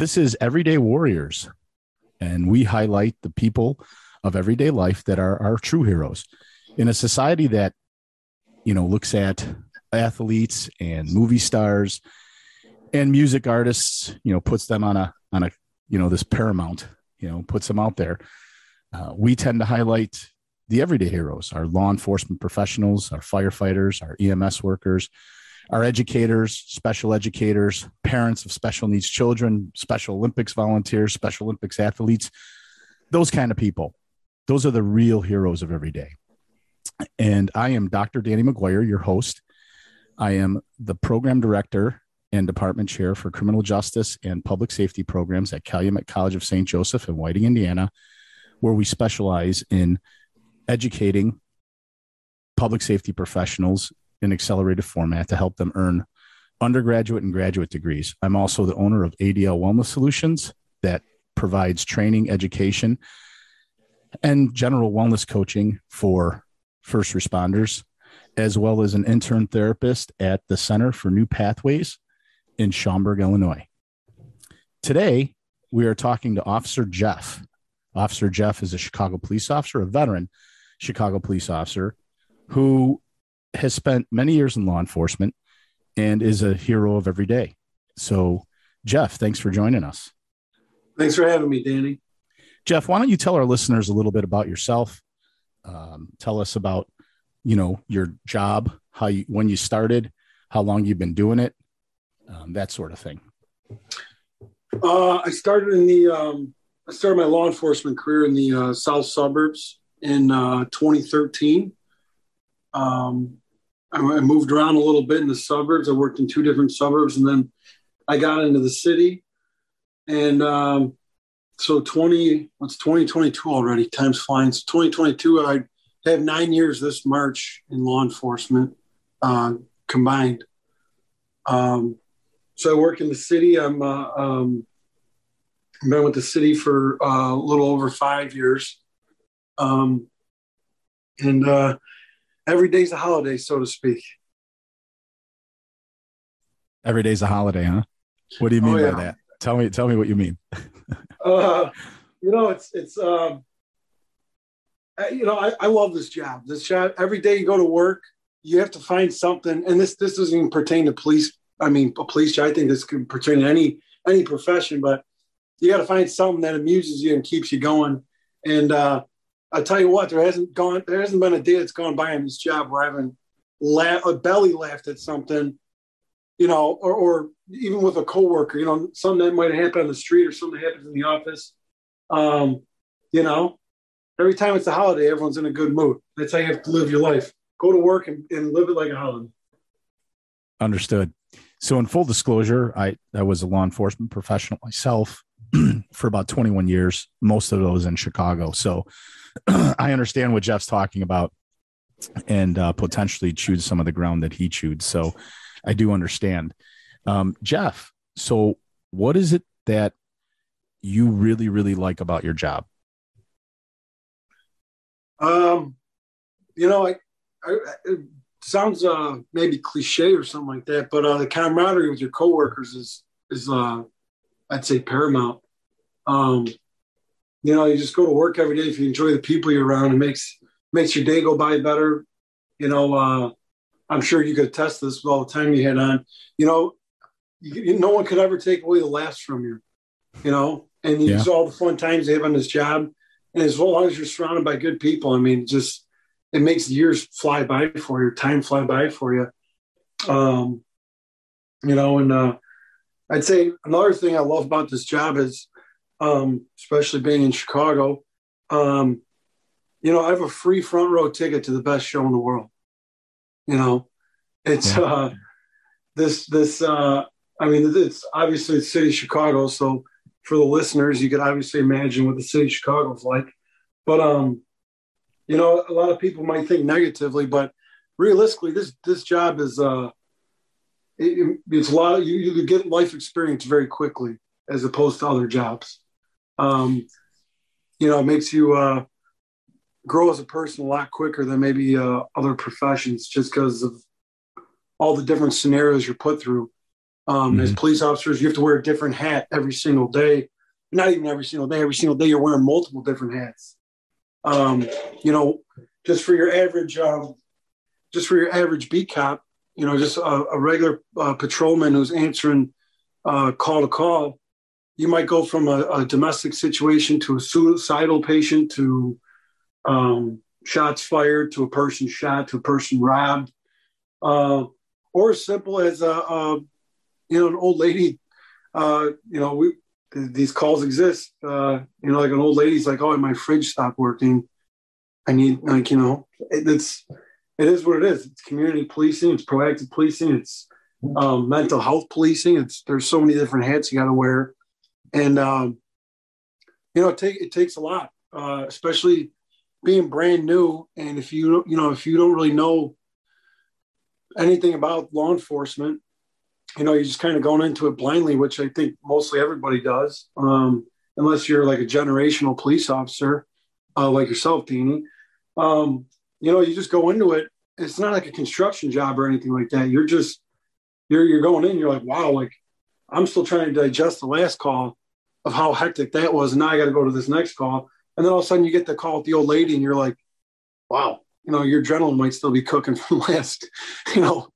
This is Everyday Warriors, and we highlight the people of everyday life that are our true heroes in a society that, you know, looks at athletes and movie stars and music artists, you know, puts them on a on a you know this paramount, you know, puts them out there. Uh, we tend to highlight the everyday heroes, our law enforcement professionals, our firefighters, our EMS workers, our educators, special educators, parents of special needs children, Special Olympics volunteers, Special Olympics athletes, those kind of people. Those are the real heroes of every day. And I am Dr. Danny McGuire, your host. I am the program director and department chair for criminal justice and public safety programs at Calumet College of St. Joseph in Whiting, Indiana, where we specialize in educating public safety professionals in accelerated format to help them earn undergraduate and graduate degrees. I'm also the owner of ADL Wellness Solutions that provides training, education, and general wellness coaching for first responders, as well as an intern therapist at the Center for New Pathways in Schaumburg, Illinois. Today, we are talking to Officer Jeff. Officer Jeff is a Chicago police officer, a veteran Chicago police officer who has spent many years in law enforcement and is a hero of every day. So, Jeff, thanks for joining us. Thanks for having me, Danny. Jeff, why don't you tell our listeners a little bit about yourself? Um, tell us about, you know, your job, how you when you started, how long you've been doing it, um, that sort of thing. Uh, I started in the um, I started my law enforcement career in the uh, south suburbs in uh, 2013. Um, I moved around a little bit in the suburbs. I worked in two different suburbs, and then I got into the city. And um, so 20, what's 2022 already? Time's flying. So 2022, I have nine years this March in law enforcement uh, combined. Um, so I work in the city. I'm uh, um, been with the city for uh, a little over five years. Um, and uh, every day's a holiday, so to speak. Every day's a holiday, huh? What do you mean oh, yeah. by that? Tell me, tell me what you mean. uh, you know, it's it's um, you know, I, I love this job. This job. Every day you go to work, you have to find something, and this this doesn't even pertain to police. I mean, a police job. I think this can pertain to any any profession, but you got to find something that amuses you and keeps you going. And uh, I tell you what, there hasn't gone, there hasn't been a day that's gone by in this job where I haven't laughed, a belly laughed at something, you know, or, or even with a coworker, you know, something that might happen on the street or something that happens in the office. Um, you know, every time it's a holiday, everyone's in a good mood. That's how you have to live your life. Go to work and, and live it like a holiday. Understood. So, in full disclosure, I, I was a law enforcement professional myself for about 21 years, most of those in Chicago. So, I understand what Jeff's talking about and uh, potentially chewed some of the ground that he chewed. So I do understand. Um, Jeff, so what is it that you really, really like about your job? Um, you know, I, I it sounds uh, maybe cliche or something like that, but uh, the camaraderie with your coworkers is is uh, I'd say paramount. Um, you know, you just go to work every day. If you enjoy the people you're around, it makes makes your day go by better. You know, uh, I'm sure you could test this with all the time you had on. You know, you, no one could ever take away the laughs from you. You know, and you yeah. all the fun times they have on this job. And as long as you're surrounded by good people, I mean, just it makes years fly by for you, time fly by for you. Um, you know, and uh, I'd say another thing I love about this job is um, especially being in Chicago. Um, you know, I have a free front row ticket to the best show in the world. You know, it's yeah. uh, this this. Uh, I mean, it's obviously the city of Chicago, so for the listeners, you could obviously imagine what the city of Chicago is like. But um, you know, a lot of people might think negatively, but realistically, this this job is uh, it, it's a lot. Of, you you get life experience very quickly as opposed to other jobs um, you know, it makes you uh, grow as a person a lot quicker than maybe uh, other professions just because of all the different scenarios you're put through. Um, mm-hmm. As police officers, you have to wear a different hat every single day. Not even every single day. Every single day, you're wearing multiple different hats. Um, you know, just for your average, um, just for your average beat cop, you know, just a, a regular uh, patrolman who's answering uh, call to call, you might go from a, a, domestic situation to a suicidal patient to um, shots fired to a person shot to a person robbed, uh, or as simple as a, a, you know an old lady. Uh, you know, we these calls exist. Uh, you know, like an old lady's like, "Oh, my fridge stopped working. I need like you know, it, it's it is what it is. It's community policing. It's proactive policing. It's um, mental health policing. It's there's so many different hats you got to wear, and um, you know, it, take, it takes a lot, uh, especially being brand new. And if you you know if you don't really know anything about law enforcement, you know, you're just kind of going into it blindly, which I think mostly everybody does, um, unless you're like a generational police officer uh, like yourself, Deanie. Um, you know, you just go into it. It's not like a construction job or anything like that. You're just you're you're going in. You're like, wow, like I'm still trying to digest the last call of how hectic that was, and now I got to go to this next call. And then all of a sudden, you get the call with the old lady, and you're like, wow, you know, your adrenaline might still be cooking from last, you know,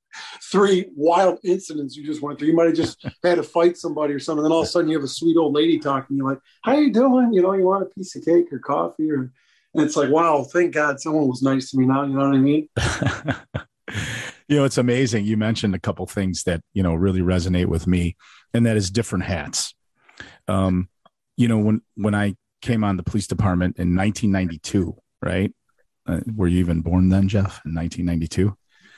three wild incidents you just went through. You might have just had to fight somebody or something. Then all of a sudden you have a sweet old lady talking. You're like, "How are you doing? You know, you want a piece of cake or coffee?" Or and it's like, "Wow, thank God someone was nice to me now." You know what I mean? you know, it's amazing. You mentioned a couple things that you know really resonate with me, and that is different hats. Um, you know, when when I came on the police department in 1992, right? Uh, were you even born then, Jeff? In 1992?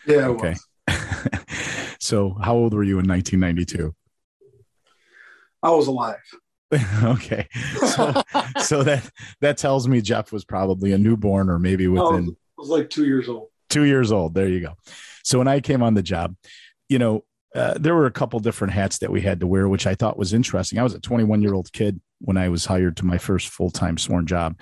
Yeah. Okay. so, how old were you in 1992? I was alive. okay, so so that that tells me Jeff was probably a newborn, or maybe within. I was like two years old. Two years old. There you go. So when I came on the job, you know, uh, there were a couple different hats that we had to wear, which I thought was interesting. I was a 21 year old kid when I was hired to my first full time sworn job,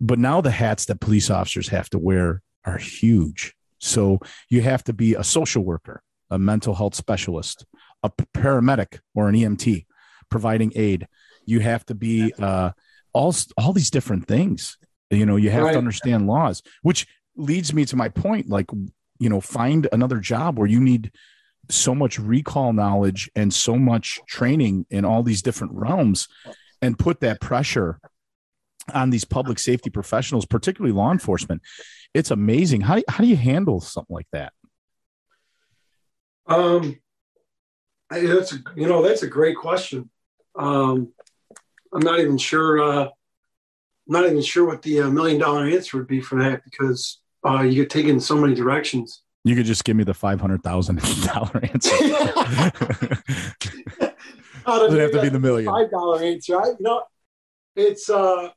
but now the hats that police officers have to wear are huge. So you have to be a social worker, a mental health specialist, a paramedic, or an EMT providing aid. You have to be uh, all all these different things. You know, you have right. to understand laws, which leads me to my point. Like, you know, find another job where you need so much recall knowledge and so much training in all these different realms, and put that pressure on these public safety professionals, particularly law enforcement. It's amazing. How, how do you handle something like that? Um, that's a, you know, that's a great question. Um, I'm not even sure, uh, I'm not even sure what the uh, million dollar answer would be for that because uh, you get taken in so many directions. You could just give me the five hundred thousand dollar answer. Doesn't have to be the million. Five dollar answer. I, you know, it's uh,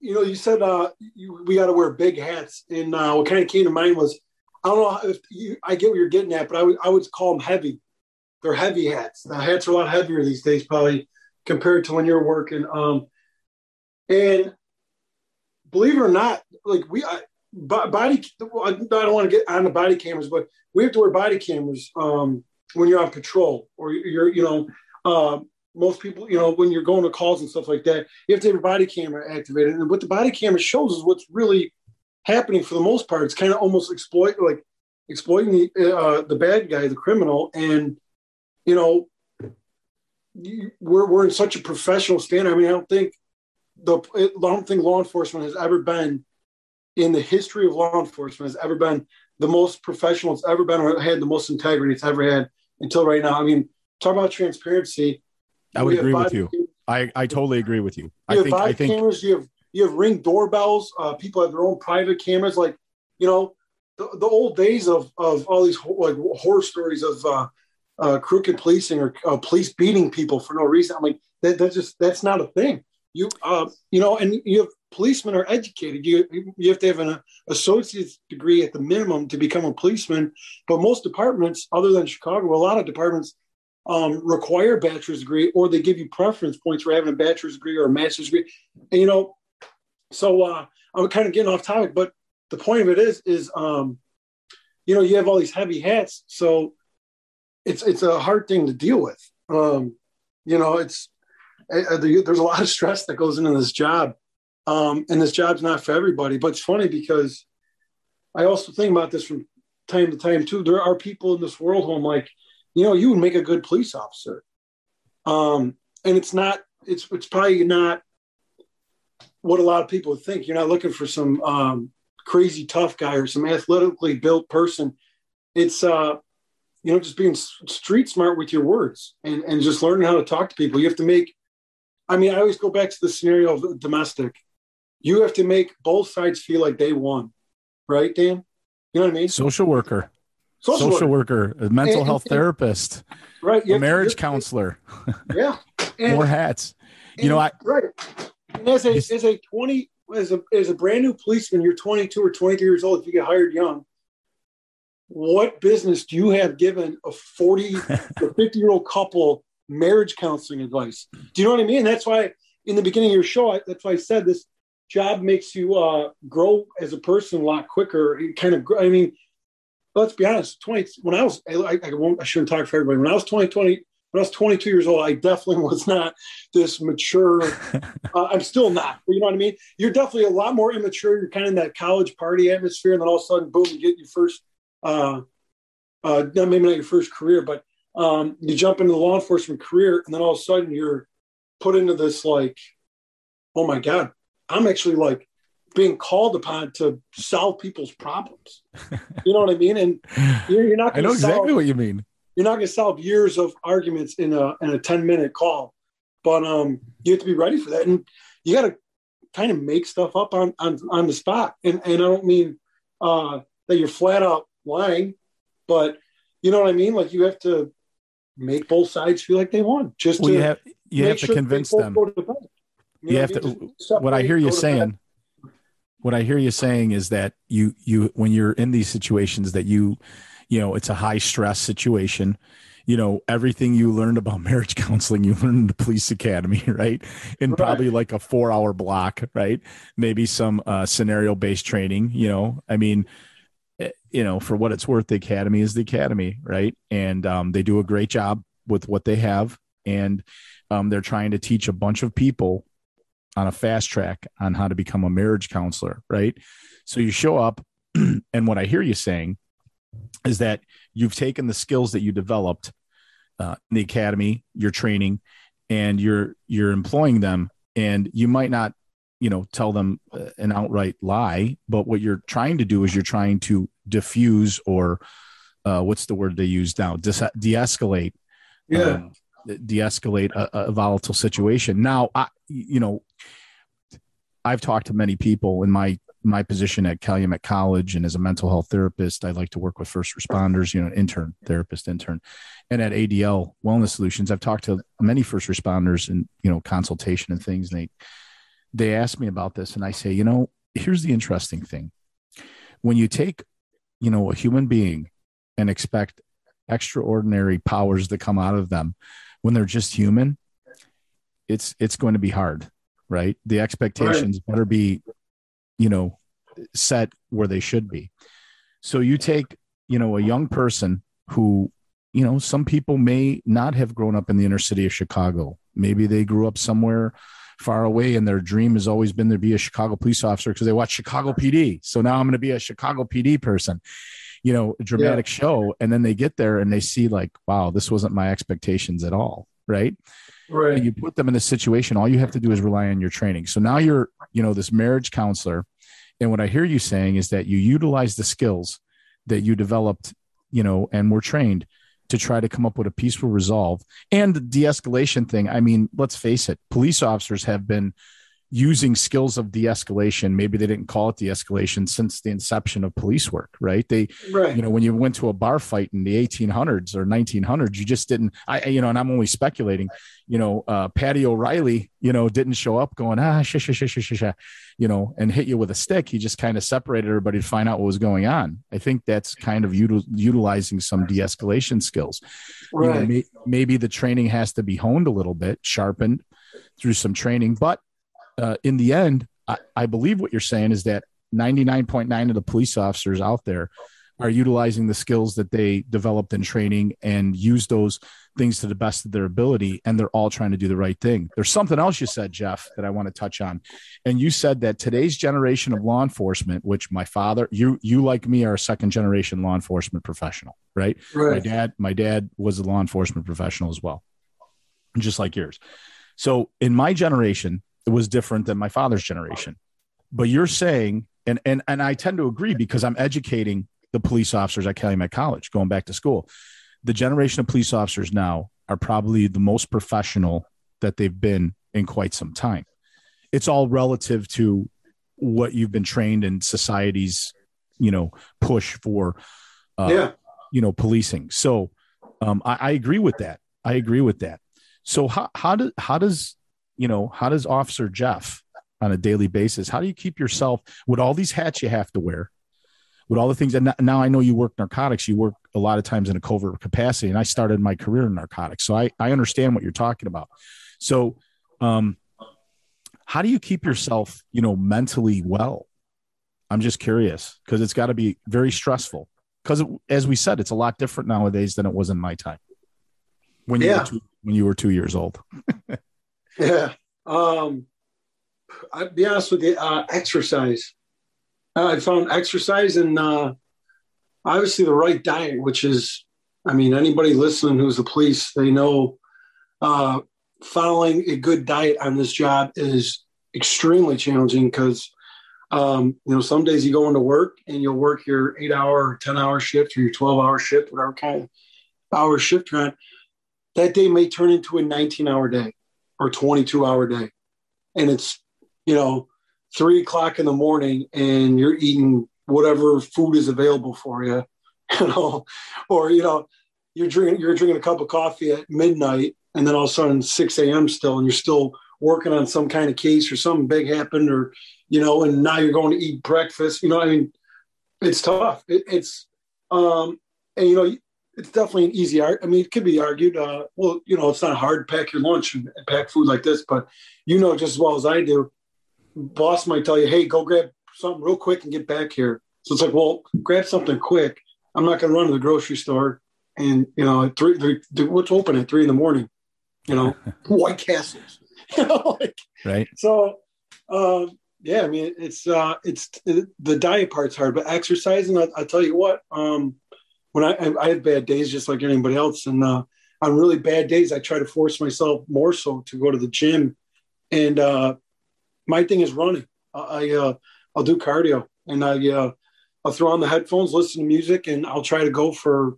you know, you said uh, you, we got to wear big hats, and uh, what kind of came to mind was I don't know if you, I get what you're getting at, but I would I would call them heavy. They're heavy hats. The hats are a lot heavier these days, probably compared to when you're working. Um, and believe it or not, like we I, body, I don't want to get on the body cameras, but we have to wear body cameras um, when you're on patrol or you're you know. Uh, most people, you know, when you're going to calls and stuff like that, you have to have your body camera activated. And what the body camera shows is what's really happening for the most part. It's kind of almost exploit like exploiting the uh, the bad guy, the criminal, and you know, you, we're we're in such a professional standard. I mean, I don't think the I don't think law enforcement has ever been in the history of law enforcement has ever been the most professional it's ever been or had the most integrity it's ever had until right now. I mean, talk about transparency I would agree with you. I, I totally agree with you. you I think I think cameras. You have you have ring doorbells. Uh, people have their own private cameras. Like you know, the, the old days of of all these like horror stories of uh, uh, crooked policing or uh, police beating people for no reason. I'm like that, that's just that's not a thing. You uh, you know, and you have policemen are educated. You you have to have an associate's degree at the minimum to become a policeman. But most departments, other than Chicago, a lot of departments um, require bachelor's degree or they give you preference points for having a bachelor's degree or a master's degree. And, you know, so uh, I'm kind of getting off topic, but the point of it is, is, um, you know, you have all these heavy hats. So it's it's a hard thing to deal with. Um, you know, it's there's a lot of stress that goes into this job, um, and this job's not for everybody. But it's funny because I also think about this from time to time too. There are people in this world who I'm like, you know, you would make a good police officer, um, and it's not. It's it's probably not what a lot of people think. You're not looking for some um, crazy tough guy or some athletically built person. It's uh, you know, just being street smart with your words and, and just learning how to talk to people. You have to make, I mean, I always go back to the scenario of domestic. You have to make both sides feel like they won, right, Dan? You know what I mean? Social worker, social, social worker. worker, a mental and, health and, therapist, right? A marriage to, counselor. Yeah. And, More hats. You know, I, right. And as a, as a 20, as a, as a brand new policeman, you're 22 or 23 years old. If you get hired young, what business do you have given a 40 or 50 year old couple marriage counseling advice? Do you know what I mean? That's why in the beginning of your show, that's why I said this job makes you uh, grow as a person a lot quicker. It kind of, I mean, let's be honest. Twenty when I was, I, I won't, I shouldn't talk for everybody. When I was 20, 20 when I was 22 years old, I definitely was not this mature. uh, I'm still not. You know what I mean? You're definitely a lot more immature. You're kind of in that college party atmosphere, and then all of a sudden, boom, you get your first uh, uh, maybe not your first career, but um, you jump into the law enforcement career, and then all of a sudden you're put into this like, oh my god, I'm actually like being called upon to solve people's problems. You know what I mean? And you're, you're not. I know solve, exactly what you mean. You're not going to solve years of arguments in a in a ten minute call, but um, you have to be ready for that, and you got to kind of make stuff up on on on the spot. And and I don't mean uh, that you're flat out lying, but you know what I mean? Like you have to make both sides feel like they won. Just well, you have you have to sure convince them. To you, you have to. What I hear you saying, what I hear you saying is that you you when you're in these situations that you, you know, it's a high stress situation. You know, everything you learned about marriage counseling, you learned in the police academy, right? In right. probably like a four hour block, right? Maybe some uh, scenario based training. You know, I mean, you know, for what it's worth, the academy is the academy, right? And um, they do a great job with what they have, and um, they're trying to teach a bunch of people on a fast track on how to become a marriage counselor, right? So you show up, and what I hear you saying is that you've taken the skills that you developed uh, in the academy, your training, and you're you're employing them, and you might not you know tell them uh, an outright lie but what you're trying to do is you're trying to diffuse or uh, what's the word they use now? De- de-escalate yeah. um, de-escalate a, a, volatile situation. Now i you know i've talked to many people in my my position at calumet college and as a mental health therapist i like to work with first responders you know intern therapist intern and at adl wellness solutions i've talked to many first responders and you know consultation and things and they they ask me about this and I say, you know, here's the interesting thing. When you take, you know, a human being and expect extraordinary powers to come out of them when they're just human, it's it's going to be hard, right? The expectations right. better be, you know, set where they should be. So you take, you know, a young person who, you know, some people may not have grown up in the inner city of Chicago. Maybe they grew up somewhere far away and their dream has always been to be a Chicago police officer because they watch Chicago PD. So now I'm going to be a Chicago PD person, you know, a dramatic yeah. show. And then they get there and they see like, wow, this wasn't my expectations at all. Right. Right. And you put them in a situation, all you have to do is rely on your training. So now you're, you know, this marriage counselor. And what I hear you saying is that you utilize the skills that you developed, you know, and were trained to try to come up with a peaceful resolve. And the de-escalation thing i mean let's face it police officers have been using skills of de-escalation. Maybe they didn't call it de-escalation since the inception of police work right? They right. you know when you went to a bar fight in the 1800s or 1900s you just didn't i you know and i'm only speculating you know uh, patty o'reilly you know didn't show up going ah sh sh sh sh sh you know and hit you with a stick. He just kind of separated everybody to find out what was going on. I think that's kind of util- utilizing some de-escalation skills. Right. You know, may- maybe the training has to be honed a little bit sharpened through some training but uh, in the end, I, I, believe what you're saying is that 99.9 of the police officers out there are utilizing the skills that they developed in training and use those things to the best of their ability and they're all trying to do the right thing. There's something else you said jeff that i want to touch on. And you said that today's generation of law enforcement which my father you you like me are a second generation law enforcement professional right, right. my dad my dad was a law enforcement professional as well just like yours. So in my generation was different than my father's generation but you're saying and and and i tend to agree because i'm educating the police officers at calumet college going back to school the generation of police officers now are probably the most professional that they've been in quite some time. It's all relative to what you've been trained in society's, you know, push for, uh, yeah. you know, policing. So um, I, I agree with that. I agree with that. So how how does how does you know how does Officer Jeff on a daily basis? How do you keep yourself with all these hats you have to wear? with all the things. And now I know you work narcotics. You work a lot of times in a covert capacity, and I started my career in narcotics, so I I understand what you're talking about. So, um, how do you keep yourself, you know, mentally well? I'm just curious because it's got to be very stressful. Because as we said, it's a lot different nowadays than it was in my time when you yeah. were two, when you were two years old. yeah. Um, I'd be honest with you. Uh, exercise. Uh, I found exercise and uh, obviously the right diet, which is, I mean, anybody listening who's the police, they know uh, following a good diet on this job is extremely challenging because, um, you know, some days you go into work and you'll work your eight hour 10 hour shift or your 12 hour shift, whatever kind of hour shift you're on. That day may turn into a 19 hour day or 22 hour day. And it's, you know, three o'clock in the morning and you're eating whatever food is available for you, you know, or you know, you're drinking you're drinking a cup of coffee at midnight and then all of a sudden 6 a.m. still and you're still working on some kind of case or something big happened or you know, and now you're going to eat breakfast. You know, I mean, it's tough. It, it's um and you know it's definitely an easy art. I mean, it could be argued. Uh, well, you know, it's not hard to pack your lunch and pack food like this, but you know just as well as I do boss might tell you, hey, go grab something real quick and get back here. So it's like, well, grab something quick. I'm not going to run to the grocery store and, you know, at three, three, what's open at three in the morning, you know, White Castles, you know, like, right. So, um, yeah, I mean, it's, uh, it's it, the diet part's hard, but exercising, I, I tell you what, um, when I, I had bad days, just like anybody else. And, uh, on really bad days, I try to force myself more so to go to the gym and, uh, my thing is running. I uh, I'll do cardio and I uh, I'll throw on the headphones, listen to music, and I'll try to go for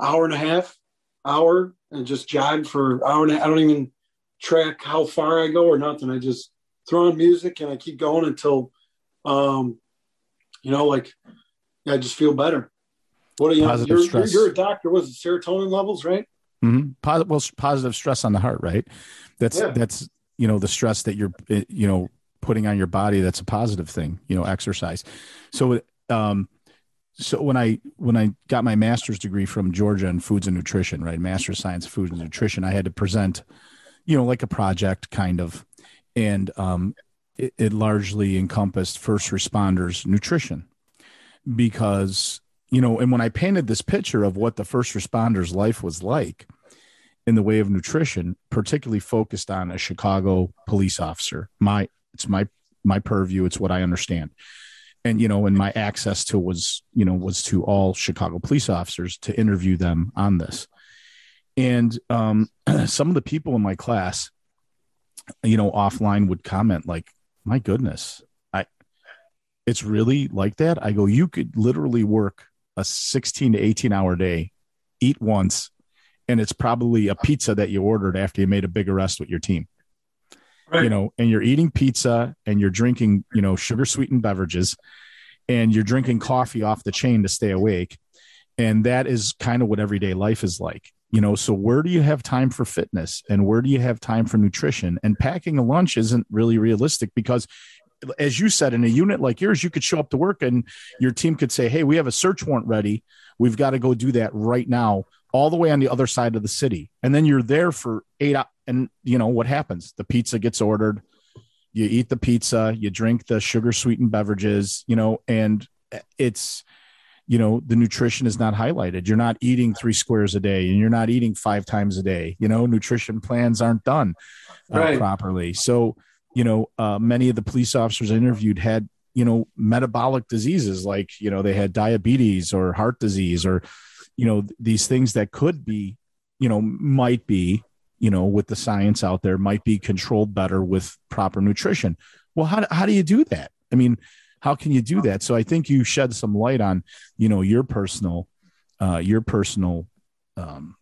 hour and a half, hour, and just jog for hour and a, I don't even track how far I go or nothing. I just throw on music and I keep going until, um, you know, like I just feel better. What are you? Positive you're. You're, you're a doctor. Was it serotonin levels, right? Mm-hmm. Positive, well, positive stress on the heart, right? That's yeah. that's you know the stress that you're eh, you know putting on your body that's a positive thing you know exercise so um so when i when i got my master's degree from georgia in foods and nutrition right master's science food and nutrition i had to present you know like a project kind of and um it, it largely encompassed first responders nutrition because you know and when i painted this picture of what the first responders life was like in the way of nutrition particularly focused on a chicago police officer my it's my my purview. It's what I understand. And you know, and my access to was you know was to all Chicago police officers to interview them on this. And um, some of the people in my class, you know, offline would comment like, "My goodness, I, it's really like that." I go, "You could literally work a 16 to 18 hour day, eat once, and it's probably a pizza that you ordered after you made a big arrest with your team." right. you know, and you're eating pizza and you're drinking, you know, sugar sweetened beverages and you're drinking coffee off the chain to stay awake. And that is kind of what everyday life is like. You know, so where do you have time for fitness and where do you have time for nutrition? And packing a lunch isn't really realistic because as you said, in a unit like yours, you could show up to work and your team could say, Hey, we have a search warrant ready. We've got to go do that right now, all the way on the other side of the city. And then you're there for eight, and you know what happens the pizza gets ordered you eat the pizza you drink the sugar sweetened beverages you know and it's you know the nutrition is not highlighted you're not eating three squares a day and you're not eating five times a day you know nutrition plans aren't done uh, right. properly so you know uh, many of the police officers interviewed had you know metabolic diseases like you know they had diabetes or heart disease or you know these things that could be you know might be you know with the science out there might be controlled better with proper nutrition. Well how, how do you do that? I mean how can you do that? So i think you shed some light on you know your personal uh your personal um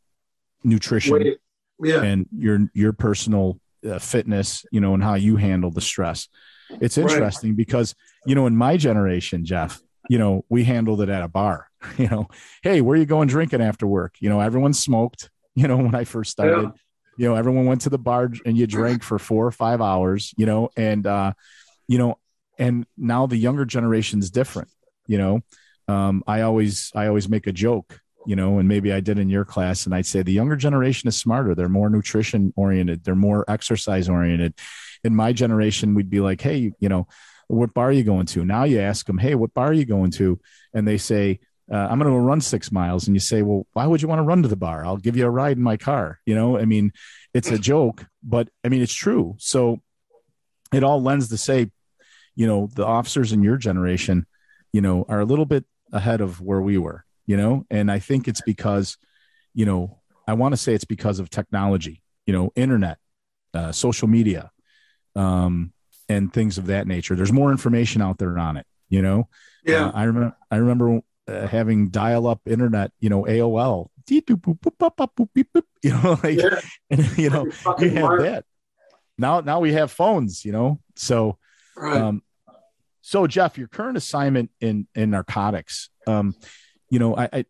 nutrition Wait, yeah. and your your personal uh, fitness you know and how you handle the stress. It's interesting right. because you know in my generation jeff you know we handled it at a bar you know. Hey where are you going drinking after work? You know everyone smoked you know when i first started. Yeah. you know everyone went to the bar and you drank for four or five hours you know and uh you know and now the younger generation is different you know. Um, i always i always make a joke you know and maybe i did in your class and i'd say the younger generation is smarter. They're more nutrition oriented. They're more exercise oriented. In my generation we'd be like hey you know what bar are you going to? Now you ask them hey what bar are you going to? And they say uh, i'm going to run six miles. And you say well why would you want to run to the bar? I'll give you a ride in my car. You know i mean it's a joke but i mean it's true. So it all lends to say you know the officers in your generation you know are a little bit ahead of where we were you know? And i think it's because you know i want to say it's because of technology you know internet uh, social media um, and things of that nature. There's more information out there on it you know? Yeah. Uh, i remember i remember uh, having dial-up internet you know aol you know like yeah. and, you know you have that. Now now we have phones you know? So Right. Um, so Jeff, your current assignment in in narcotics, um, you know, I, I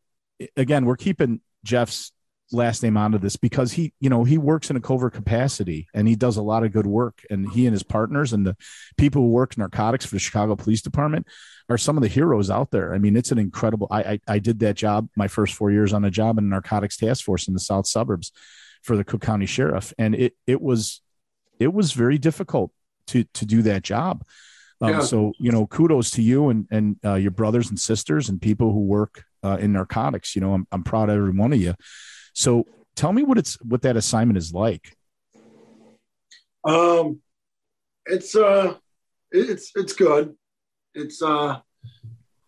again we're keeping Jeff's last name onto this because he, you know, he works in a covert capacity and he does a lot of good work. And he and his partners and the people who work narcotics for the Chicago Police Department are some of the heroes out there. I mean, it's an incredible. I I, I did that job my first four years on a job in a narcotics task force in the South suburbs for the Cook County Sheriff, and it it was it was very difficult to to do that job. Um, yeah. So you know, kudos to you and and uh, your brothers and sisters and people who work uh, in narcotics. You know, I'm I'm proud of every one of you. So tell me what it's what that assignment is like. Um, it's uh, it's it's good. It's uh,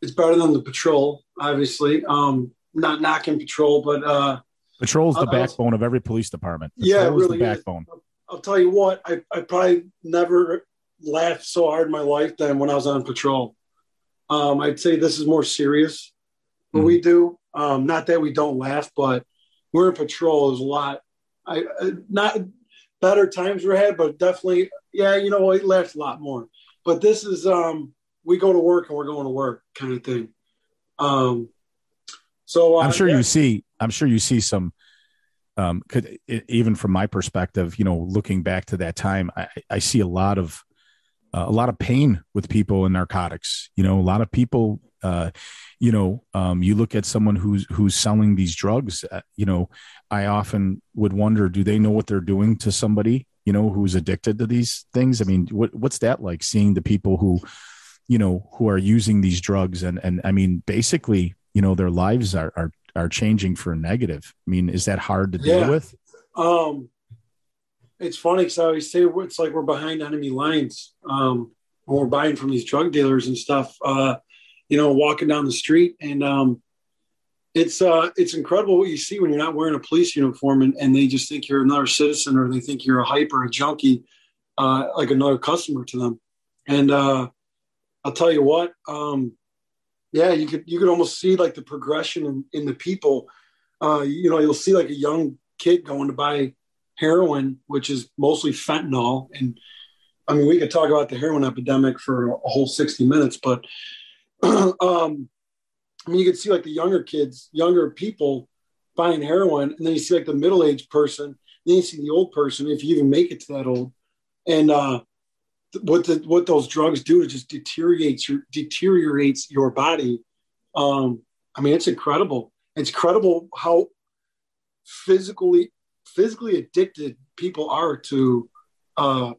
it's better than the patrol, obviously. Um, not knocking patrol, but uh, patrol is the backbone of every police department. Patrol yeah, really the backbone. Is. I'll tell you what, I, I probably never laughed so hard in my life than when I was on patrol. Um, I'd say this is more serious what mm we do. Um, not that we don't laugh, but we're in patrol is a lot. I, I not better times were had, but definitely, yeah, you know, we laughed a lot more. But this is um, we go to work and we're going to work kind of thing. Um, so uh, I'm sure yeah. you see. I'm sure you see some um, could even from my perspective, you know, looking back to that time, I, I see a lot of uh, a lot of pain with people in narcotics. You know, a lot of people. Uh, you know, um, you look at someone who's who's selling these drugs. Uh, you know, I often would wonder, do they know what they're doing to somebody? You know, who's addicted to these things? I mean, what what's that like? Seeing the people who, you know, who are using these drugs, and and I mean, basically, you know, their lives are are are changing for a negative. I mean, is that hard to deal yeah. with? Um, it's funny because I always say it's like we're behind enemy lines um, when we're buying from these drug dealers and stuff. Uh, you know, walking down the street, and um, it's uh, it's incredible what you see when you're not wearing a police uniform, and, and they just think you're another citizen, or they think you're a hyper, a junkie, uh, like another customer to them. And uh, I'll tell you what, um, yeah, you could you could almost see like the progression in, in the people. Uh, you know, you'll see like a young kid going to buy heroin, which is mostly fentanyl. And I mean, we could talk about the heroin epidemic for a whole 60 minutes, but um, I mean, you could see like the younger kids, younger people buying heroin, and then you see like the middle aged person, then you see the old person, if you even make it to that old. And uh, what the, what those drugs do is just deteriorates your deteriorates your body. Um, I mean, it's incredible. It's incredible how physically physically addicted people are to uh,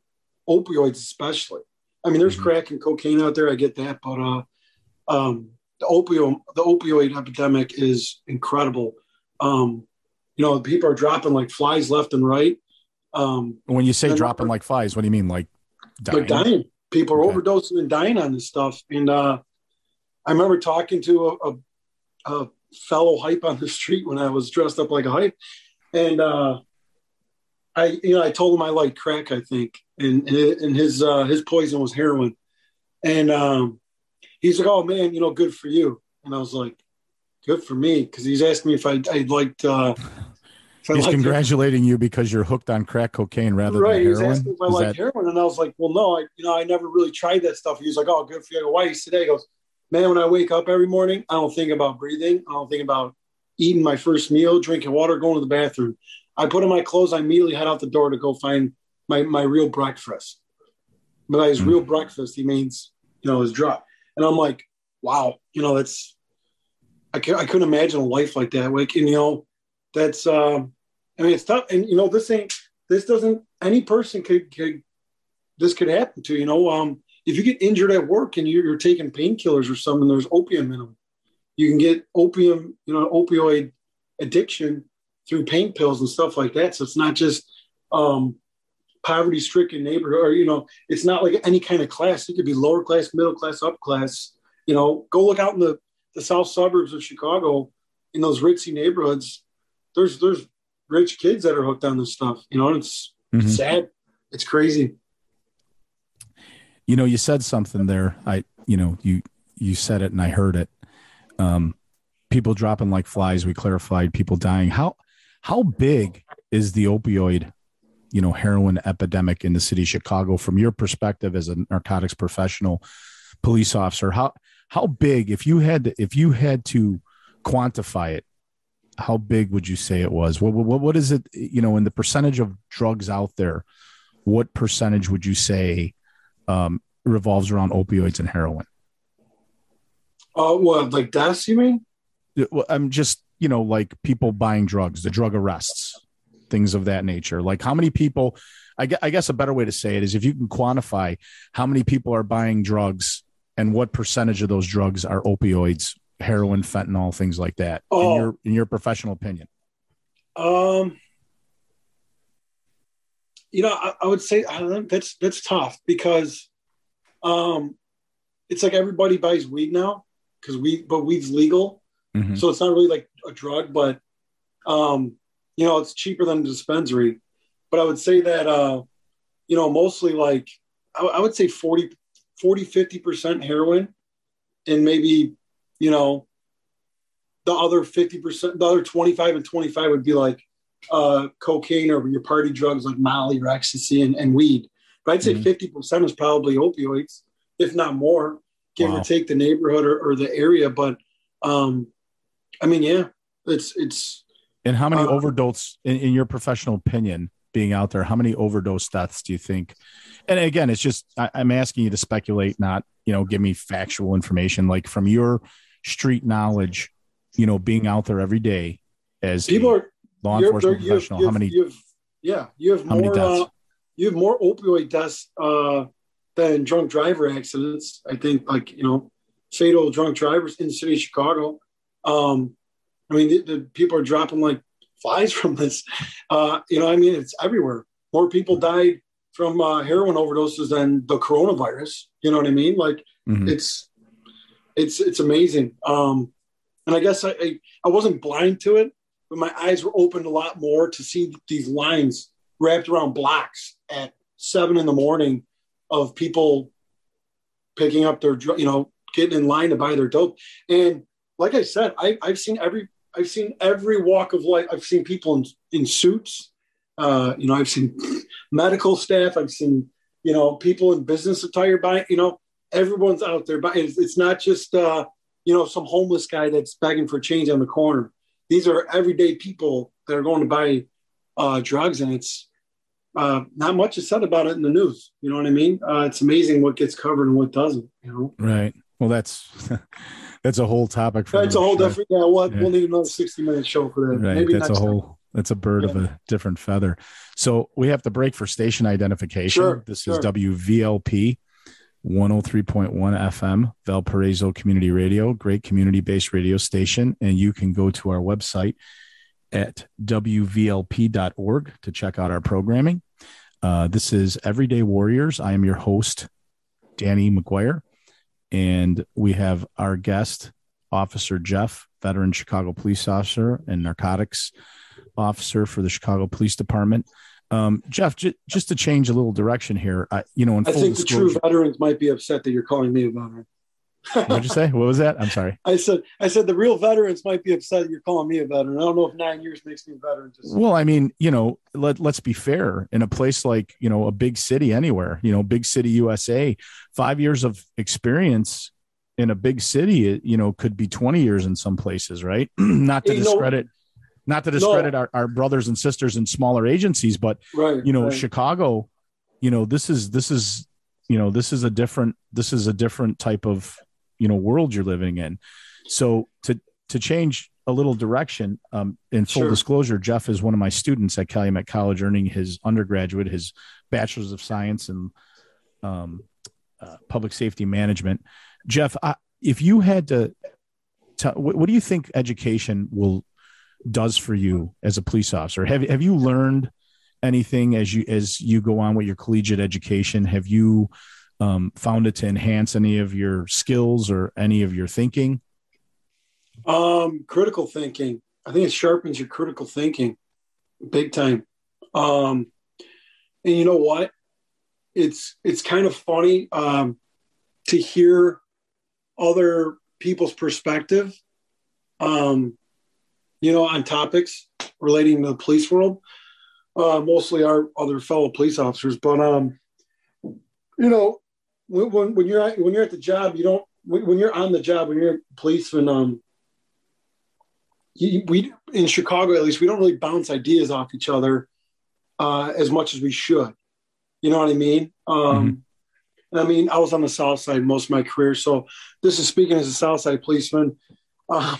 opioids, especially. I mean, there's mm-hmm. crack and cocaine out there. I get that, but uh, um, the opioid the opioid epidemic is incredible. Um, you know, people are dropping like flies left and right. Um, when you say dropping like flies, what do you mean? Like dying? Like dying. People are okay. overdosing and dying on this stuff. And uh, I remember talking to a, a, a, fellow hype on the street when I was dressed up like a hype, and uh, I, you know, I told him I like crack. I think, and and his uh, his poison was heroin, and um, he's like, "Oh man, you know, good for you." And I was like, "Good for me," because he's asking me if I I liked. Uh, He's congratulating you because you're hooked on crack cocaine rather right, than heroin. He's asking if I like that... heroin, and I was like, "Well, no, I, you know, I never really tried that stuff." He was like, "Oh, good for you." Why? He's today he goes, "Man, when I wake up every morning, I don't think about breathing. I don't think about eating my first meal, drinking water, going to the bathroom. I put on my clothes. I immediately head out the door to go find my my real breakfast. But by his mm real breakfast, he means you know his drug. And I'm like, wow, you know, that's I, can, I couldn't imagine a life like that. Like, and, you know, that's um, I mean, it's tough. And you know, this ain't this doesn't any person could, could this could happen to. You know, um, if you get injured at work and you're, you're taking painkillers or something, there's opium in them. You can get opium, you know, opioid addiction through pain pills and stuff like that. So it's not just um, poverty stricken neighborhood or you know it's not like any kind of class. It could be lower class middle class up class. You know go look out in the, the south suburbs of chicago in those ritzy neighborhoods. There's there's rich kids that are hooked on this stuff you know it's mm-hmm. sad. It's crazy. You know you said something there. I you know you you said it and i heard it. Um people dropping like flies. We clarified people dying. How how big is the opioid you know heroin epidemic in the city of Chicago from your perspective as a narcotics professional police officer how how big if you had to, if you had to quantify it how big would you say it was? What, what what is it you know in the percentage of drugs out there what percentage would you say um, revolves around opioids and heroin? Uh what like deaths you mean? I'm just you know like people buying drugs the drug arrests things of that nature. Like how many people, I guess, I guess a better way to say it is if you can quantify how many people are buying drugs and what percentage of those drugs are opioids, heroin, fentanyl, things like that. Oh. In your in your professional opinion. Um, you know, I, I would say I that's that's tough because, um, it's like everybody buys weed now because weed, but weed's legal, mm-hmm. so it's not really like a drug, but um, you know, it's cheaper than a dispensary. But I would say that, uh, you know, mostly like, I, I would say 40, 40, 50% heroin and maybe, you know, the other 50%, the other 25 and 25 would be like uh, cocaine or your party drugs like Molly or ecstasy and, and weed. But I'd say mm-hmm. 50% is probably opioids, if not more, give wow. or take the neighborhood or, or the area. But um, I mean, yeah, it's, it's, and how many uh, overdose, in, in, your professional opinion, being out there, how many overdose deaths do you think? And again, it's just I, I'm asking you to speculate, not you know give me factual information. Like from your street knowledge, you know, being out there every day as people are law enforcement professional. You have, how many? You have, yeah, you have more. Uh, you have more opioid deaths uh, than drunk driver accidents. I think, like you know, fatal drunk drivers in the city of Chicago. Um, I mean, the, the people are dropping like flies from this. Uh, you know, I mean, it's everywhere. More people died from uh, heroin overdoses than the coronavirus. You know what I mean? Like, mm-hmm. it's it's it's amazing. Um, and I guess I, I I wasn't blind to it, but my eyes were opened a lot more to see these lines wrapped around blocks at seven in the morning of people picking up their, you know, getting in line to buy their dope. And like I said, I, I've seen every I've seen every walk of life. I've seen people in, in suits. Uh, you know, I've seen medical staff. I've seen, you know, people in business attire buying, you know, everyone's out there buying. It's, it's not just, uh, you know, some homeless guy that's begging for change on the corner. These are everyday people that are going to buy uh, drugs, and it's uh, not much is said about it in the news. You know what I mean? Uh, it's amazing what gets covered and what doesn't. You know, right? Well, that's that's a whole topic. For that's a whole show. different. Yeah, we'll, yeah. we'll need another sixty minute show for that. Right. Maybe that's a whole. Time. That's a bird yeah. of a different feather. So we have to break for station identification. Sure, this sure. is WVLP 103.1 FM, Valparaiso Community Radio, great community based radio station. And you can go to our website at wvlp.org to check out our programming. Uh, this is Everyday Warriors. I am your host, Danny McGuire, and we have our guest, Officer Jeff, veteran Chicago police officer and narcotics officer for the Chicago Police Department. Um, Jeff, j- just to change a little direction here, I, you know, in I think the true veterans might be upset that you're calling me a veteran. What'd you say? What was that? I'm sorry. I said I said the real veterans might be upset you're calling me a veteran. I don't know if nine years makes me a veteran. Just well, I mean, you know, let let's be fair. In a place like you know a big city anywhere, you know, big city USA, five years of experience in a big city, you know, could be 20 years in some places, right? not to hey, discredit. No, not to discredit no. our, our brothers and sisters in smaller agencies, but right, you know, right. Chicago, you know, this is this is you know this is a different this is a different type of you know world you're living in. So to to change a little direction um, in full sure. disclosure jeff is one of my students at calumet college earning his undergraduate his bachelor's of science in um, uh, public safety management. Jeff I, if you had to tell what, what do you think education will does for you as a police officer? Have, have you learned anything as you as you go on with your collegiate education? Have you um, found it to enhance any of your skills or any of your thinking? Um, critical thinking. I think it sharpens your critical thinking big time. Um, and you know what? It's it's kind of funny um, to hear other people's perspective. Um, you know, on topics relating to the police world, uh, mostly our other fellow police officers. But um, you know, when, when you're at, when you're at the job, you don't when, you're on the job when you're a policeman. Um, you, we in Chicago at least we don't really bounce ideas off each other uh, as much as we should. You know what I mean? Um, mm-hmm. I mean, I was on the South Side most of my career, so this is speaking as a South Side policeman. Um,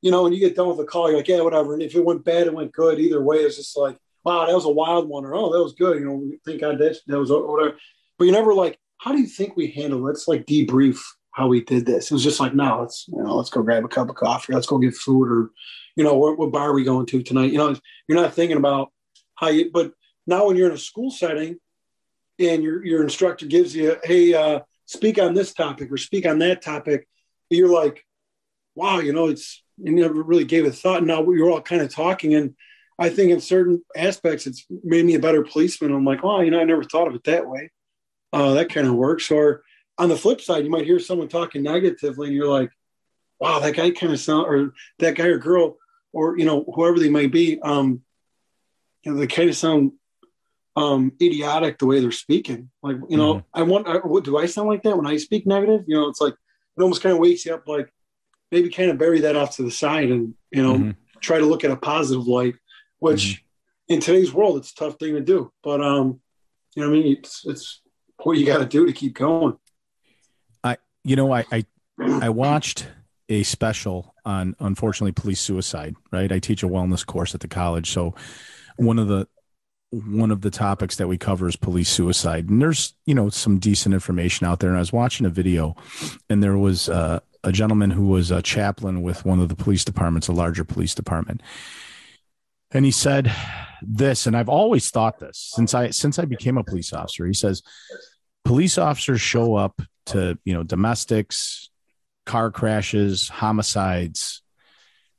you know, when you get done with a call, you're like, yeah, whatever. And if it went bad, it went good. Either way, it's just like, wow, that was a wild one, or oh, that was good. You know, thank God that that was whatever. But you never like, how do you think we handle? Let's like debrief how we did this. It was just like, no, let's you know, let's go grab a cup of coffee. Let's go get food, or you know, what, what bar are we going to tonight? You know, you're not thinking about how you. But now when you're in a school setting, and your your instructor gives you, hey, uh, speak on this topic or speak on that topic, you're like, wow, you know, it's you never really gave it thought. Now we're all kind of talking, and I think in certain aspects, it's made me a better policeman. I'm like, oh, you know, I never thought of it that way uh, that kind of works. Or on the flip side, you might hear someone talking negatively, and you're like, wow, that guy kind of sound, or that guy or girl, or you know, whoever they may be, um, you know, they kind of sound um, idiotic the way they're speaking. Like, you know, mm-hmm. I want, I, what, do I sound like that when I speak negative? You know, it's like it almost kind of wakes you up. Like, maybe kind of bury that off to the side, and you know, mm-hmm. try to look at a positive light, which. Mm-hmm. In today's world, it's a tough thing to do, but um, you know, I mean, it's it's what you got to do to keep going. I, you know, I, I, I watched a special on unfortunately police suicide. Right, I teach a wellness course at the college, so one of the one of the topics that we cover is police suicide, and there's you know some decent information out there. And I was watching a video, and there was uh, a gentleman who was a chaplain with one of the police departments, a larger police department, and he said this, and I've always thought this since I since I became a police officer. He says police officers show up to you know domestics, car crashes, homicides,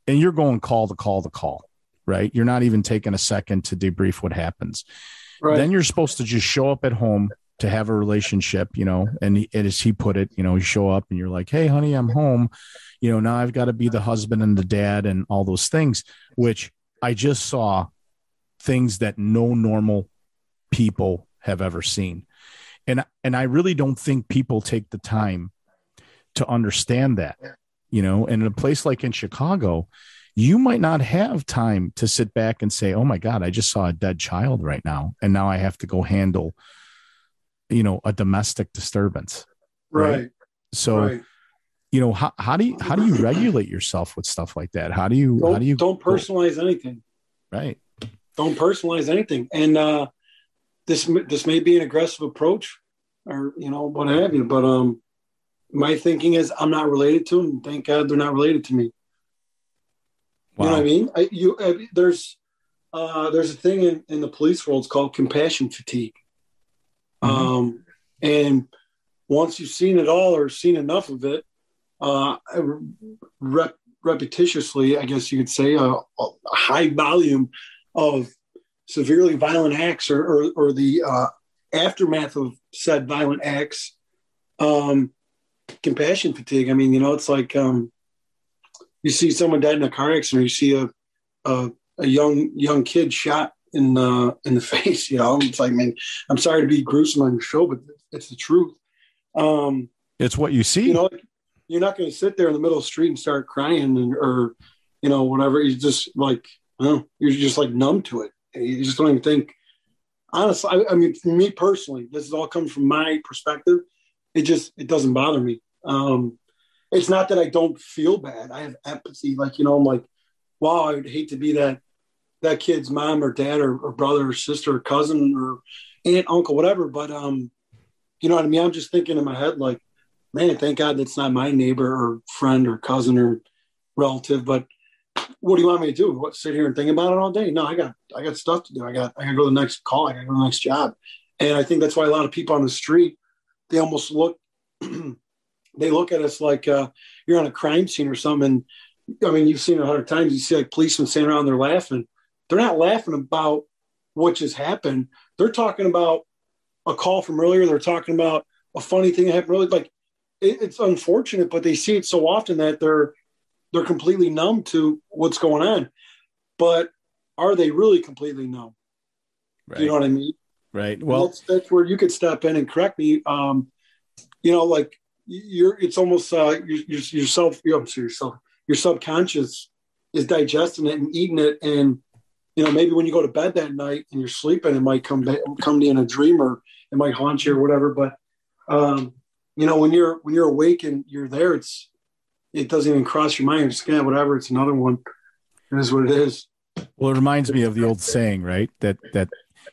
and you're going call to call to call, right? You're not even taking a second to debrief what happens. Right. Then you're supposed to just show up at home to have a relationship, you know, and, he, and as he put it, you know, you show up and you're like, Hey, honey, I'm home. You know, now I've got to be the husband and the dad and all those things, which I just saw things that no normal people have ever seen. And and I really don't think people take the time to understand that. You know, and in a place like in Chicago, you might not have time to sit back and say, "Oh my god, I just saw a dead child right now and now I have to go handle you know, a domestic disturbance." Right. right? So right you know how, how do you how do you regulate yourself with stuff like that how do you don't, how do you don't personalize go? anything right don't personalize anything and uh this this may be an aggressive approach or you know what have you. But um, my thinking is I'm not related to them. Thank God they're not related to me. Wow. You know what I mean? I, you uh, there's uh, there's a thing in, in the police world. It's called compassion fatigue. Mm-hmm. Um, and once you've seen it all or seen enough of it, uh, rep- repetitiously, I guess you could say, a, a, high volume of severely violent acts or, or, or the uh, aftermath of said violent acts, um, compassion fatigue. I mean, you know, it's like um, you see someone died in a car accident, or you see a, a, a young young kid shot in the in the face. You know, it's like, man, I'm sorry to be gruesome on your show, but it's the truth. Um, it's what you see. You know, you're not going to sit there in the middle of the street and start crying and, or, you know, whatever. You just like, you're just like numb to it. You just don't even think. Honestly, I, I mean, for me personally, this is all comes from my perspective. It just it doesn't bother me. Um, it's not that I don't feel bad. I have empathy. Like you know, I'm like, wow, I would hate to be that that kid's mom or dad or, or brother or sister or cousin or aunt, uncle, whatever. But um, you know what I mean? I'm just thinking in my head, like, man, thank God that's not my neighbor or friend or cousin or relative. But what do you want me to do? What sit here and think about it all day? No, I got I got stuff to do. I got I got to go to the next call. I got to go to the next job. And I think that's why a lot of people on the street they almost look they look at us like uh, you're on a crime scene or something. I mean, you've seen it a hundred times. You see like policemen standing around, they're laughing. They're not laughing about what just happened. They're talking about a call from earlier. They're talking about a funny thing that happened. Really, like it, it's unfortunate, but they see it so often that they're they're completely numb to what's going on. But are they really completely numb? Right. You know what I mean? Right. Well, that's, that's, where you could step in and correct me. Um, you know, like you're, it's almost uh, your, your, yourself. You know, yourself. Your subconscious is digesting it and eating it, and you know, maybe when you go to bed that night and you're sleeping, it might come back, come to you in a dream or it might haunt you or whatever. But um, you know, when you're when you're awake and you're there, it's it doesn't even cross your mind. Just yeah, whatever. It's another one. It is what it is. Well, it reminds me of the old saying, right? That that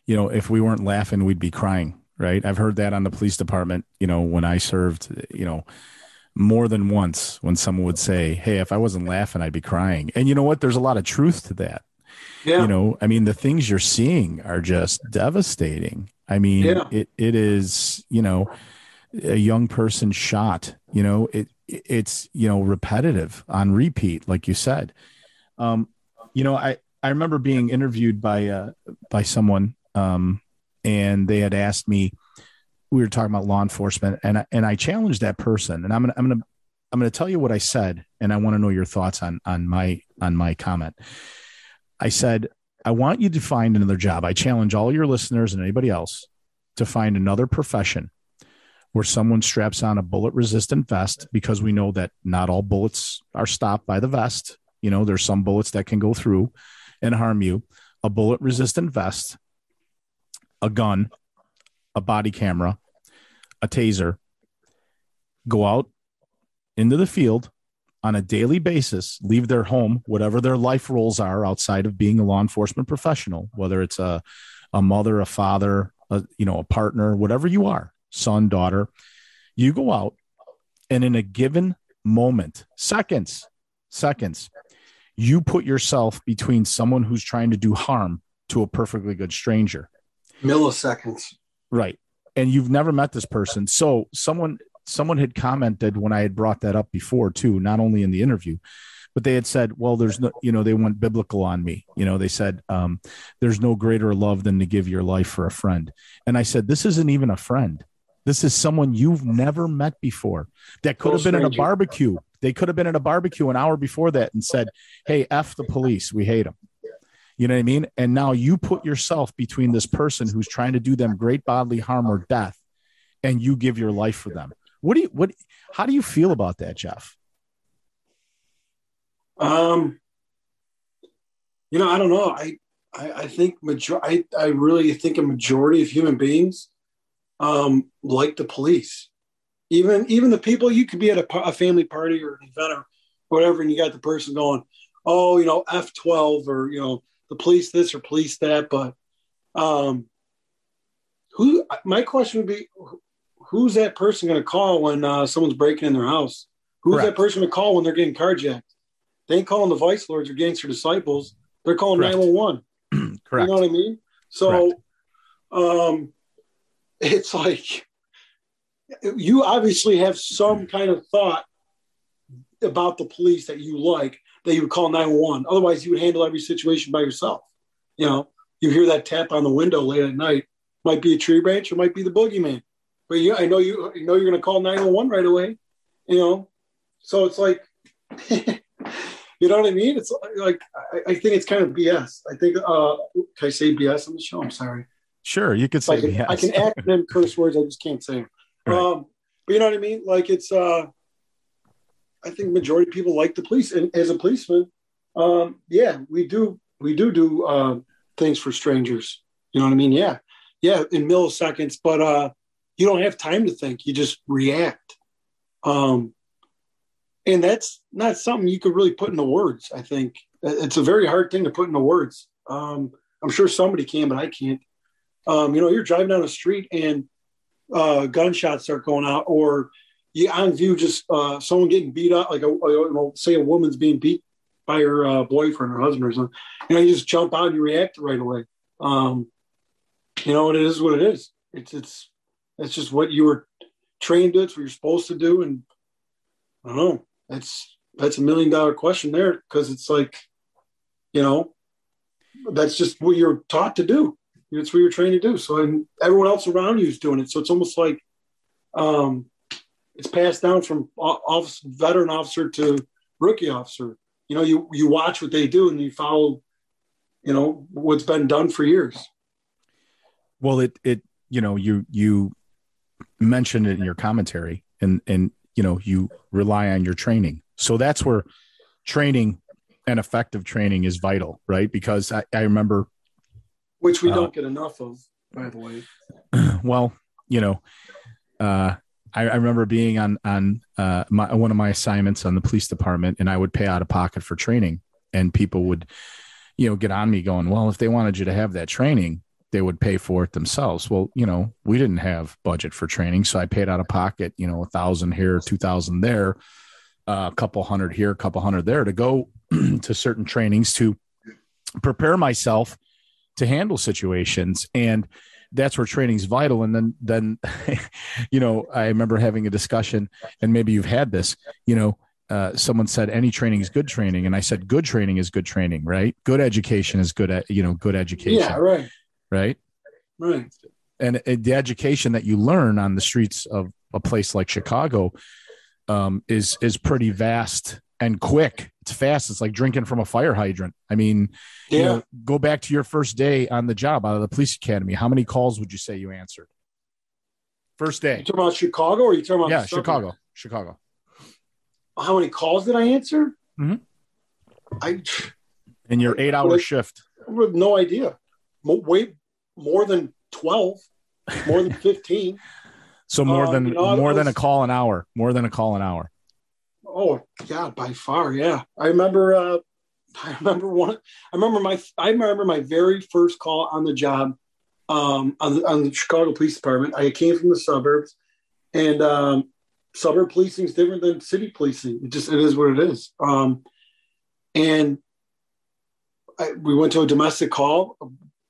you know, if we weren't laughing, we'd be crying, right? I've heard that on the police department. You know, when I served, you know, more than once when someone would say, "Hey, if I wasn't laughing, I'd be crying." And you know what? There's a lot of truth to that. Yeah. You know, I mean, the things you're seeing are just devastating. I mean, yeah. it it is, you know, a young person shot, you know, it it's, you know, repetitive on repeat like you said. Um, you know, I I remember being interviewed by uh by someone um and they had asked me we were talking about law enforcement and I, and I challenged that person and I'm to I'm to I'm to tell you what I said and I want to know your thoughts on on my on my comment. I said, I want you to find another job. I challenge all your listeners and anybody else to find another profession where someone straps on a bullet resistant vest because we know that not all bullets are stopped by the vest. You know, there's some bullets that can go through and harm you. A bullet resistant vest, a gun, a body camera, a taser, go out into the field on a daily basis leave their home, whatever their life roles are outside of being a law enforcement professional, whether it's a, a mother, a father, a, you know, a partner, whatever you are, son, daughter, you go out and in a given moment, seconds, seconds, you put yourself between someone who's trying to do harm to a perfectly good stranger. Milliseconds. Right. And you've never met this person. So someone someone had commented when I had brought that up before too, not only in the interview, but they had said, well, there's no, you know, they went biblical on me. You know, they said, um, there's no greater love than to give your life for a friend. And I said, this isn't even a friend. This is someone you've never met before that could have been at a barbecue. They could have been at a barbecue an hour before that and said, Hey, F the police. We hate them. You know what I mean? And now you put yourself between this person who's trying to do them great bodily harm or death, and you give your life for them. What do you what how do you feel about that, Jeff? Um you know, I don't know. I I, I think major I, I really think a majority of human beings um like the police. Even even the people you could be at a, a family party or an event or whatever, and you got the person going, oh, you know, F twelve or you know, the police this or police that, but um who my question would be who's that person going to call when uh, someone's breaking in their house? Who's Correct. that person to call when they're getting carjacked? They ain't calling the vice lords or gangster disciples. They're calling Correct. 911. Correct. You know what I mean? So, um, it's like you obviously have some kind of thought about the police that you like that you would call 911. Otherwise, you would handle every situation by yourself. You know, you hear that tap on the window late at night. Might be a tree branch, or might be the boogeyman. But yeah, I know you. You know you're going to call 911 right away. You know, so it's like, you know what I mean? It's like I, I think it's kind of BS. I think. uh Can I say BS on the show? I'm sorry. Sure, you could say I can, yes. I can acronym curse words. I just can't say them. Right. Um, but you know what I mean? Like it's. uh I think majority of people like the police, and as a policeman, um, yeah, we do we do do uh, things for strangers. You know what I mean? Yeah, yeah, in milliseconds, but uh, you don't have time to think. You just react, um, and that's not something you could really put into words. I think it's a very hard thing to put into words. Um, I'm sure somebody can, but I can't. Um, you know, you're driving down the street and uh, gunshots start going out, or you on view just uh, someone getting beat up, like a, a you know, say a woman's being beat by her uh, boyfriend or husband or something. You know, you just jump out and you react right away. Um, you know, it is what it is. It's it's it's just what you were trained to. It's what you're supposed to do, and I don't know. That's that's a million dollar question there because it's like, you know, that's just what you're taught to do. It's what you're trained to do. So, and everyone else around you is doing it. So it's almost like, um, it's passed down from office, veteran officer to rookie officer. You know, you you watch what they do and you follow, you know, what's been done for years. Well, it it you know you you mentioned it in your commentary, and and you know you rely on your training. So that's where training and effective training is vital, right? Because I, I remember, which we Uh, don't get enough of, by the way. well, you know, uh, I, I remember being on on uh, my, one of my assignments on the police department, and I would pay out of pocket for training, and people would, you know, get on me going, "Well, if they wanted you to have that training, they would pay for it themselves." Well, you know, we didn't have budget for training, so I paid out of pocket, you know, a thousand here, two thousand there, uh, a couple hundred here, a couple hundred there to go to certain trainings to prepare myself to handle situations and that's where training's vital. And then then you know i remember having a discussion and maybe you've had this you know uh, someone said any training is good training. And i said good training is good training right? Good education is good at you know good education. Yeah, right, right? Right. and it, the education that you learn on the streets of a place like chicago um, is is pretty vast and quick it's fast it's like drinking from a fire hydrant i mean Yeah, you know, go back to your first day on the job out of the police academy. How many calls would you say you answered? First day. you talking about Chicago or you talking about Yeah. Chicago. Chicago. How many calls did I answer? Mm-hmm. I In your eight hour shift. no idea. Way more than twelve, more than fifteen. So more Um, than you know, more than a call an hour. More than a call an hour. Oh God, by far, yeah. I remember. Uh, I remember one. I remember my. I remember my very first call on the job, um, on the, on the Chicago Police Department. I came from the suburbs, and um, suburb policing is different than city policing. It just it is what it is. Um, and I, we went to a domestic call.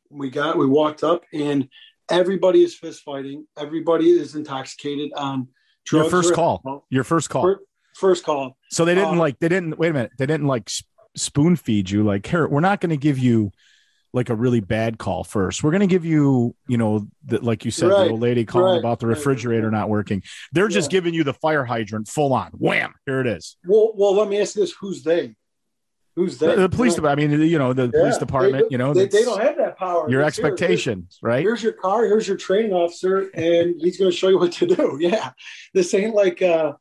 We got. We walked up, and everybody is fist fighting. Everybody is intoxicated on Your first call. alcohol. Your first call. Fir- First call. So they didn't um, like they didn't wait a minute. They didn't like spoon feed you like here, we're not going to give you like a really bad call first. We're going to give you, you know, the, like you said, Right, the old lady calling right, about the refrigerator right. not working. They're just Yeah. giving you the fire hydrant full on. Wham! Here it is. Well, well, let me ask this: Who's they? Who's they? The, the police department. I mean, you know, the police department. they- you know, they, they don't have that power. your It's here. expectations, right? Here's your car. Here's your training officer, and he's going to show you what to do. Yeah, this ain't like uh,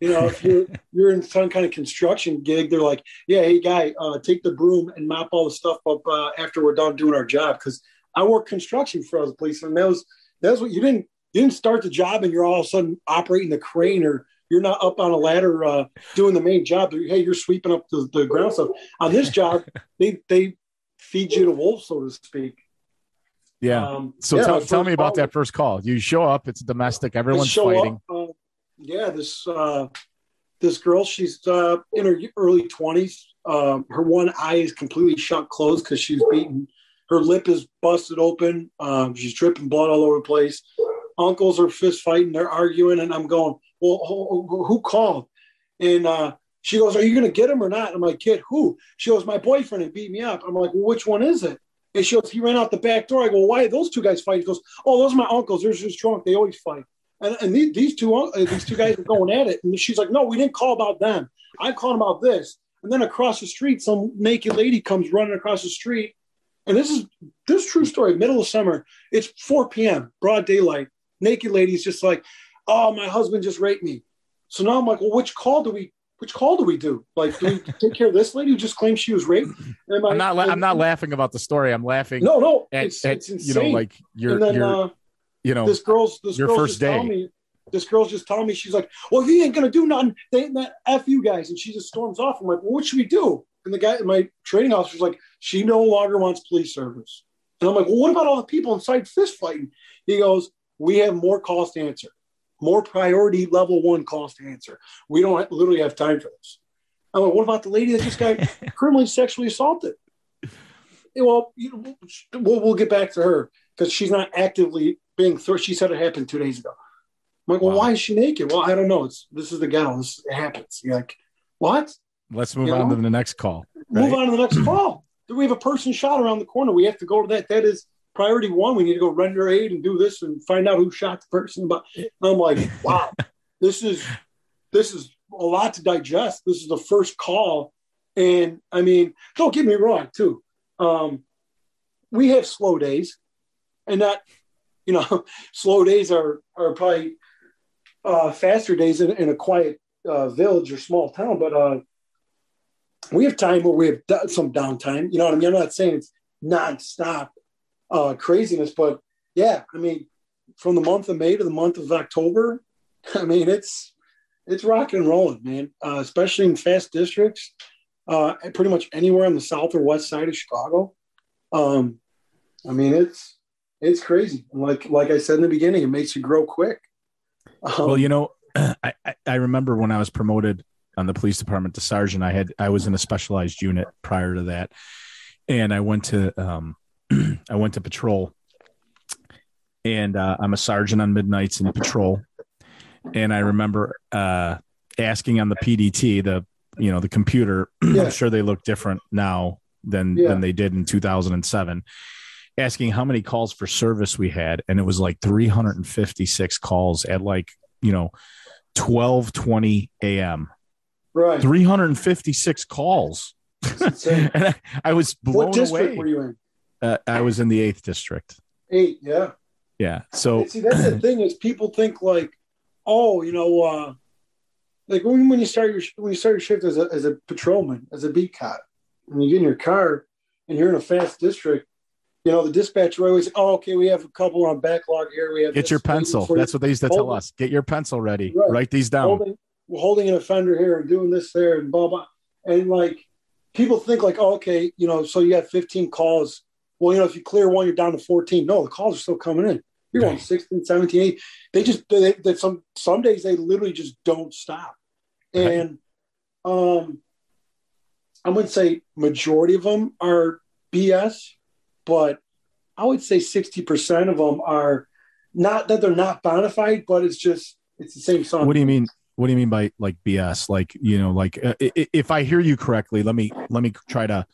you know, if you're you're in some kind of construction gig, they're like, yeah, hey guy, uh, take the broom and mop all the stuff up uh, after we're done doing our job. Because I work construction for the police, and that was that was what you didn't you didn't start the job, and you're all of a sudden operating the crane or you're not up on a ladder uh, doing the main job. Hey, you're sweeping up the, the ground stuff. On this job, they they feed you to wolves, so to speak. Yeah. Um, So yeah, tell, tell me about call- that first call. You show up, it's domestic, everyone's fighting. up, uh, yeah, this uh, this girl, she's uh, in her early twenties. Um, her one eye is completely shut closed because she's beaten. Her lip is busted open. Um, she's dripping blood all over the place. Uncles are fist fighting. They're arguing, and I'm going, "Well, who, who- called?" And uh, she goes, "Are you going to get him or not?" I'm like, "Kid, who?" She goes, "My boyfriend and beat me up." I'm like, "Well, which one is it?" And she goes, "He ran out the back door." I go, "Why are those two guys fighting?" He goes, "Oh, those are my uncles. They're just drunk. They always fight." And, and these, these two uh, these two guys are going at it, and she's like, "No, we didn't call about them. I called about this." And then across the street, some naked lady comes running across the street, and this is this is true story. Middle of summer, it's 4 p.m., broad daylight. Naked lady's just like, "Oh, my husband just raped me." So now I'm like, "Well, which call do we?" Which call do we do? Like, do we take care of this lady who just claimed she was raped? And I'm not. La- I'm not laughing about the story. I'm laughing No, no, at, it's, at, it's insane. you know, like you're, then you're, uh, you know, this girl's this your girl's first just telling day. me this girl's just telling me she's like, well, if he ain't gonna do nothing, they ain't that f you guys, and she just storms off. I'm like, well, what should we do? And the guy, my training officer's like, she no longer wants police service. And I'm like, well, what about all the people inside fist fighting? He goes, we have more calls to answer, more priority level one calls to answer. We don't literally have time for this. I'm like, what about the lady that just got criminally sexually assaulted? Well, you know, we'll, we'll get back to her because she's not actively being. She said it happened two days ago. I'm like, well, Wow. why is she naked? Well, I don't know. It's this is the ghetto. This it happens. You're like, what? let's move you on know? to the next call. Move on to the next call. Do we have a person shot around the corner. We have to go to that. That is priority one. We need to go render aid and do this and find out who shot the person. But I'm like, wow, this is this is a lot to digest. This is the first call, and I mean, don't get me wrong, too. Um, we have slow days, and not, you know, slow days are are probably uh, faster days in, in a quiet uh, village or small town, but uh, we have time where we have do- some downtime. You know what I mean? I'm not saying it's nonstop uh, craziness, but yeah, I mean, from the month of May to the month of October, I mean, it's it's rock and rolling, man. Uh, especially in fast districts, uh, pretty much anywhere on the south or west side of Chicago. Um, I mean, it's it's crazy. Like like I said in the beginning, it makes you grow quick. Um, Well, you know, I, I- remember when I was promoted on the police department to sergeant, I had I was in a specialized unit prior to that, and I went to um, I went to patrol, and uh, I'm a sergeant on midnights in patrol, and I remember uh, asking on the PDT the you know the computer. Yeah. I'm sure they look different now than Yeah. than they did in 2007 asking how many calls for service we had and it was like 356 calls at like you know 12:20 a.m. right. 356 calls and I, I was blown what district away were you in? uh, I was in the 8th district Eight. Yeah. yeah so See, that's the thing is people think like, oh, you know, uh, like when, when you start your when you start your shift as a as a patrolman, as a beat cop, and you get in your car and you're in a fast district, you know, the dispatcher always, oh, okay, we have a couple on backlog here. We have get your pencil for you." that's what they used to tell us get your pencil ready Right. write these down holding we're holding an offender here and doing this there and blah blah. And like people think like, oh, okay, you know, so you have 15 calls. Well, you know, if you clear one, you're down to 14. No, the calls are still coming in. You're going 16, 17, 18. They just they, they, some some days they literally just don't stop. Right. And um I wouldn't say majority of them are BS, but I would say 60% of them are not that they're not bona fide, but it's just it's the same song. what do you mean what do you mean by like bs like you know like uh, if i hear you correctly let me let me try to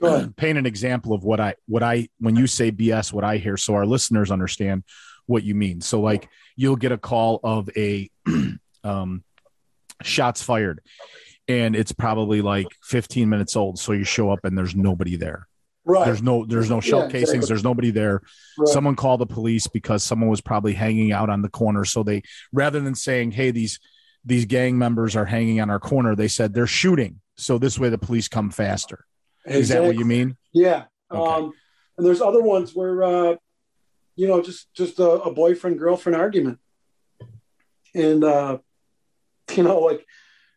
paint an example of what i what i when you say bs what i hear so our listeners understand what you mean. So like you'll get a call of a um shots fired and it's probably like 15 minutes old so you show up and there's nobody there Right. there's no there's no shell Yeah, casings exactly. there's nobody there right. someone called the police because someone was probably hanging out on the corner so they rather than saying hey these these gang members are hanging on our corner they said they're shooting so this way the police come faster is that what you mean Yeah. Okay. Um, and there's other ones where, uh, you know, just just a, a boyfriend girlfriend argument, and uh, you know, like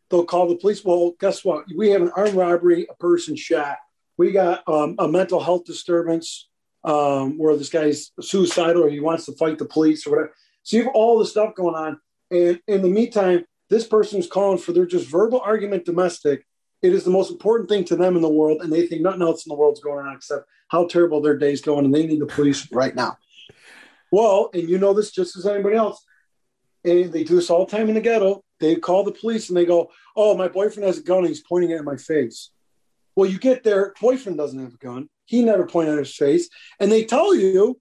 they'll call the police. Well, guess what? We have an armed robbery, a person shot. We got um, a mental health disturbance. um, where this guy's suicidal or he wants to fight the police or whatever. So you have all this stuff going on. And in the meantime, this person is calling for their just verbal argument domestic. It is the most important thing to them in the world, and they think nothing else in the world is going on except how terrible their day's going, and they need the police right now. Well, and you know this just as anybody else. And they do this all the time in the ghetto. They call the police and they go, "Oh, my boyfriend has a gun. And he's pointing it at my face." Well, you get there, boyfriend doesn't have a gun. He never pointed at his face, and they tell you.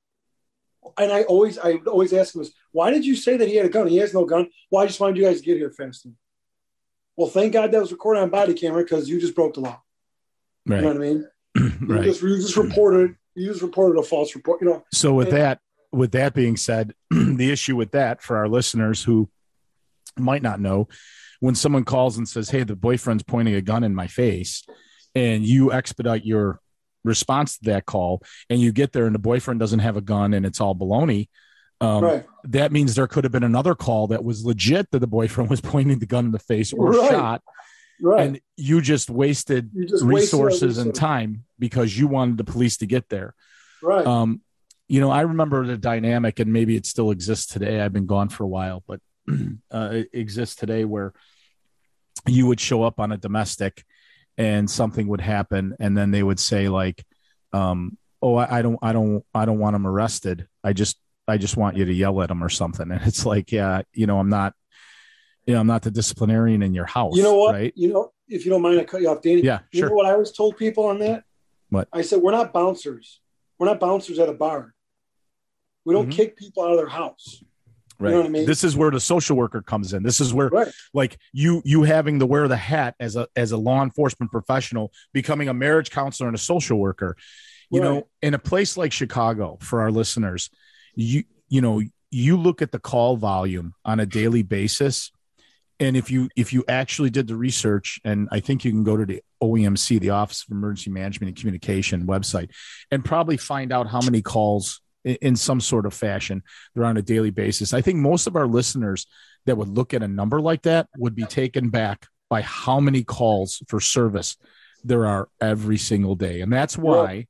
And I always, I always ask him, "Why did you say that he had a gun? He has no gun. Well, I just wanted you guys to get here faster." Well, thank God that was recorded on body camera because you just broke the law. Right. You know what I mean? right. You just, you just reported. You just reported a false report. You know. So with and, that, with that being said, the issue with that for our listeners who might not know, when someone calls and says, "Hey, the boyfriend's pointing a gun in my face," and you expedite your response to that call, and you get there and the boyfriend doesn't have a gun and it's all baloney. Um, right. That means there could have been another call that was legit that the boyfriend was pointing the gun in the face or right. shot. Right. And you just wasted you just resources wasted and time because you wanted the police to get there. Right. Um, you know, I remember the dynamic, and maybe it still exists today. I've been gone for a while, but uh, it exists today where you would show up on a domestic and something would happen and then they would say like um, oh I, I, don't i don't i don't want them arrested. I just i just want you to yell at them or something. And it's like yeah you know i'm not you know i'm not the disciplinarian in your house you know what? right? You know if you don't mind i cut you off. Danny yeah you sure. know what i always told people on that? What? I said we're not bouncers. We're not bouncers at a bar. We don't mm-hmm. kick people out of their house Right. You know I mean? This is where the social worker comes in. This is where right. like you you having to wear the hat as a as a law enforcement professional, becoming a marriage counselor and a social worker. You right. know, in a place like Chicago, for our listeners, you you know, you look at the call volume on a daily basis. And if you if you actually did the research, and I think you can go to the OEMC, the Office of Emergency Management and Communication website, and probably find out how many calls in some sort of fashion. They're on a daily basis. I think most of our listeners that would look at a number like that would be taken back by how many calls for service there are every single day. And that's why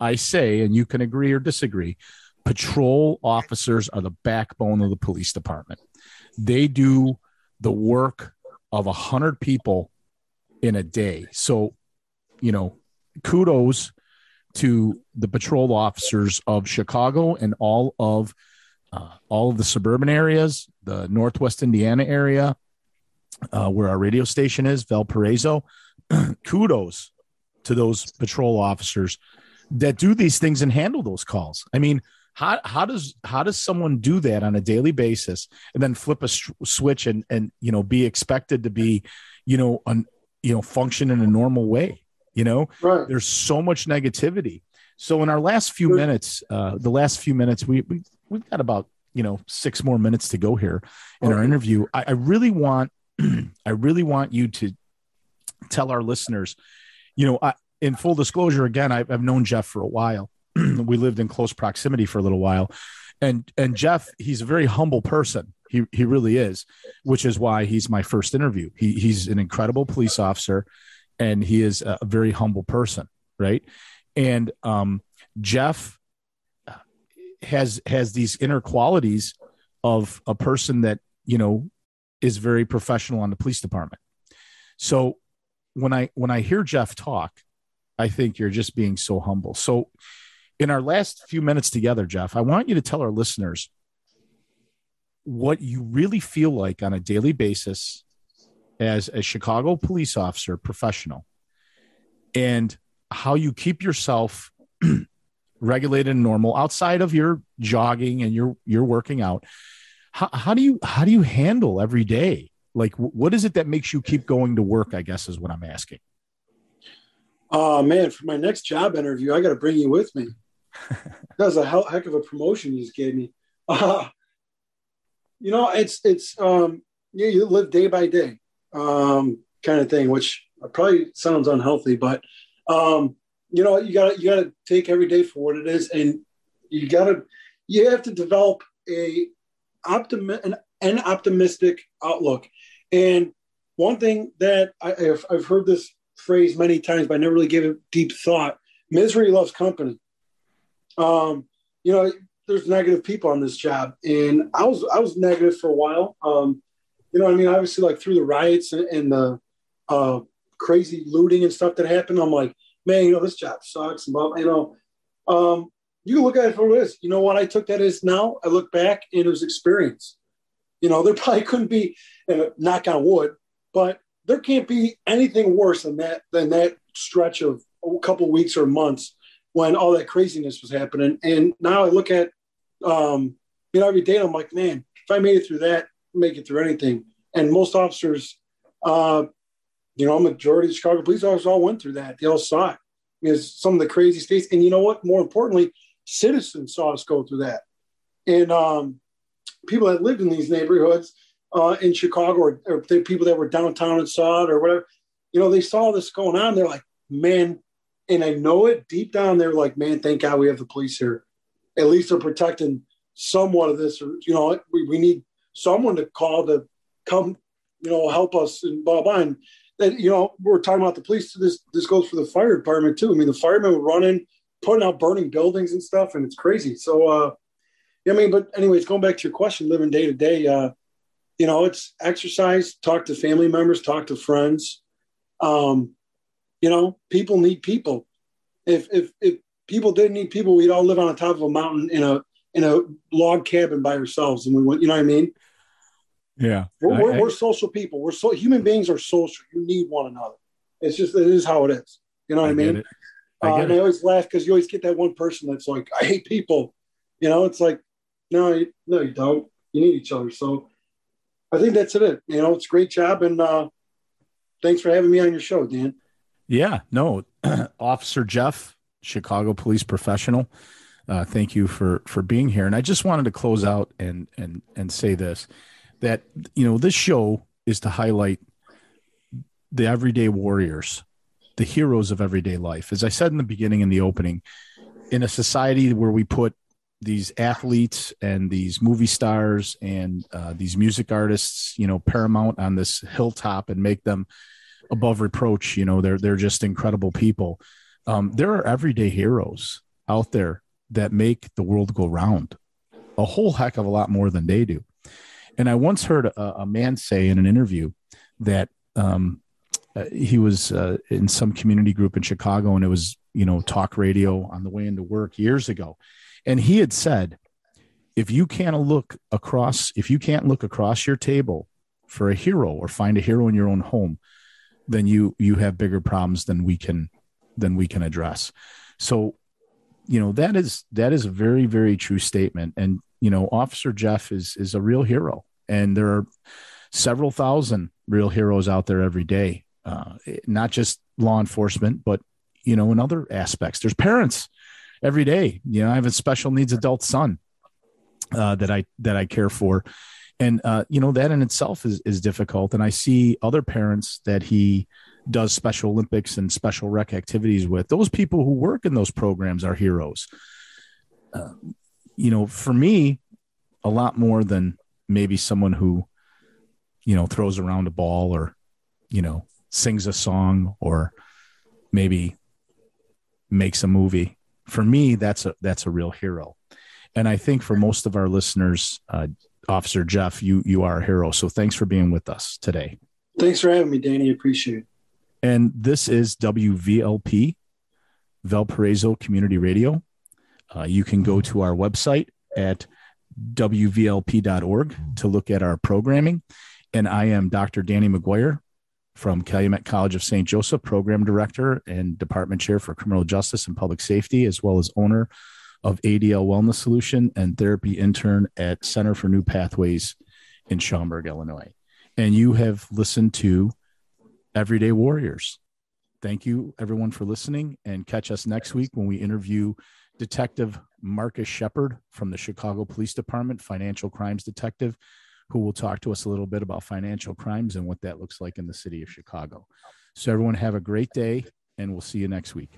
I say, and you can agree or disagree, patrol officers are the backbone of the police department. They do the work of a hundred people in a day. So, you know, kudos to the patrol officers of Chicago and all of uh, all of the suburban areas, the Northwest Indiana area, uh, where our radio station is, Valparaiso. Kudos to those patrol officers that do these things and handle those calls. I mean, how how does how does someone do that on a daily basis and then flip a switch and and you know be expected to be you know un, you know function in a normal way? You know, right. there's so much negativity. So in our last few minutes, uh, the last few minutes, we, we we've got about you know six more minutes to go here in okay. our interview. I, I really want I really want you to tell our listeners, you know, I, in full disclosure, again, I've, I've known Jeff for a while. we lived in close proximity for a little while, and and Jeff, he's a very humble person. He he really is, which is why he's my first interview. He he's an incredible police officer and he is a very humble person, right? And um, Jeff has has these inner qualities of a person that you know is very professional on the police department. So when I when I hear Jeff talk, I think you're just being so humble. So in our last few minutes together, Jeff, I want you to tell our listeners what you really feel like on a daily basis as a Chicago police officer, professional, and how you keep yourself regulated and normal outside of your jogging and your your working out. How, how do you how do you handle every day? Like, what is it that makes you keep going to work? I guess is what I'm asking. Oh man, for my next job interview, I got to bring you with me. That's a hell, heck of a promotion you just gave me. Uh, you know, it's it's um, you live day by day um, kind of thing, which probably sounds unhealthy, but um, you know, you gotta you got to take every day for what it is, and you got to you have to develop a optimi- an, an optimistic outlook. And one thing that I, have I've heard this phrase many times, but I never really gave it deep thought. Misery loves company. Um, you know, there's negative people on this job, and I was I was negative for a while. Um, you know, I mean, obviously, like through the riots and, and the uh, crazy looting and stuff that happened, I'm like, man, you know, this job sucks. And you know, um, you can look at it for what. You know what I took that as now? I look back and it was experience. You know, there probably couldn't be, uh, knock on wood, but there can't be anything worse than that than that stretch of a couple weeks or months when all that craziness was happening. And now I look at, um, you know, every day I'm like, man, if I made it through that, make it through anything. And most officers, uh, you know, a majority of Chicago police officers all went through that. They all saw it. Because some of the crazy states, and you know what? More importantly, citizens saw us go through that. And um, people that lived in these neighborhoods uh, in Chicago, or, or people that were downtown and saw it, or whatever, you know, they saw this going on. They're like, man, and I know it deep down. They're like, man, thank God we have the police here. At least they're protecting somewhat of this. Or you know, we, we need someone to call to come, you know, help us and blah blah. And that you know, we're talking about the police. This this goes for the fire department too. I mean, the firemen were running, putting out burning buildings and stuff, and it's crazy. So, uh, I mean, but anyways, going back to your question, living day to day, uh, you know, it's exercise, talk to family members, talk to friends. Um, you know, people need people. If if if people didn't need people, we'd all live on the top of a mountain in a in a log cabin by ourselves, and we went. You know what I mean? Yeah, we're, I, we're, I, we're social people. We're so human beings are social. You need one another. It's just it is how it is. You know what I, I mean? I uh, and I always laugh because you always get that one person that's like, I hate people. You know, it's like, no, you, no, you don't. You need each other. So I think that's it. You know, it's a great job, and uh, thanks for having me on your show, Dan. Yeah, no, Officer Jeff, Chicago police professional. Uh, thank you for for being here. And I just wanted to close out and and and say this that you know this show is to highlight the everyday warriors, the heroes of everyday life. As I said in the beginning in the opening, in a society where we put these athletes and these movie stars and uh, these music artists, you know, paramount on this hilltop and make them above reproach. You know, they're they're just incredible people. Um, there are everyday heroes out there that make the world go round a whole heck of a lot more than they do. And I once heard a, a man say in an interview that um, uh, he was uh, in some community group in Chicago, and it was you know talk radio on the way into work years ago, and he had said, if you can't look across, if you can't look across your table for a hero or find a hero in your own home, then you you have bigger problems than we can than we can address. So, you know that is that is a very very true statement. And you know, Officer Jeff is is a real hero, and there are several thousand real heroes out there every day. Uh, not just law enforcement, but you know, in other aspects. There's parents every day. You know, I have a special needs adult son uh, that I that I care for, and uh, you know that in itself is is difficult and i see other parents that he does special olympics and special rec activities with those people who work in those programs are heroes uh, you know for me a lot more than maybe someone who you know throws around a ball or you know sings a song or maybe makes a movie for me that's a that's a real hero and i think for most of our listeners uh, Officer Jeff, you you are a hero. So thanks for being with us today. Thanks for having me, Danny. Appreciate it. And this is WVLP, Valparaiso Community Radio. Uh, you can go to our website at wvlp.org to look at our programming. And I am Dr. Danny McGuire from Calumet College of St. Joseph, Program Director and Department Chair for Criminal Justice and Public Safety, as well as owner of ADL Wellness Solution and therapy intern at Center for New Pathways in Schaumburg, Illinois. And you have listened to Everyday Warriors. Thank you, everyone, for listening, and catch us next week when we interview Detective Marcus Shepard from the Chicago Police Department, financial crimes detective, who will talk to us a little bit about financial crimes and what that looks like in the city of Chicago. So, everyone, have a great day, and we'll see you next week.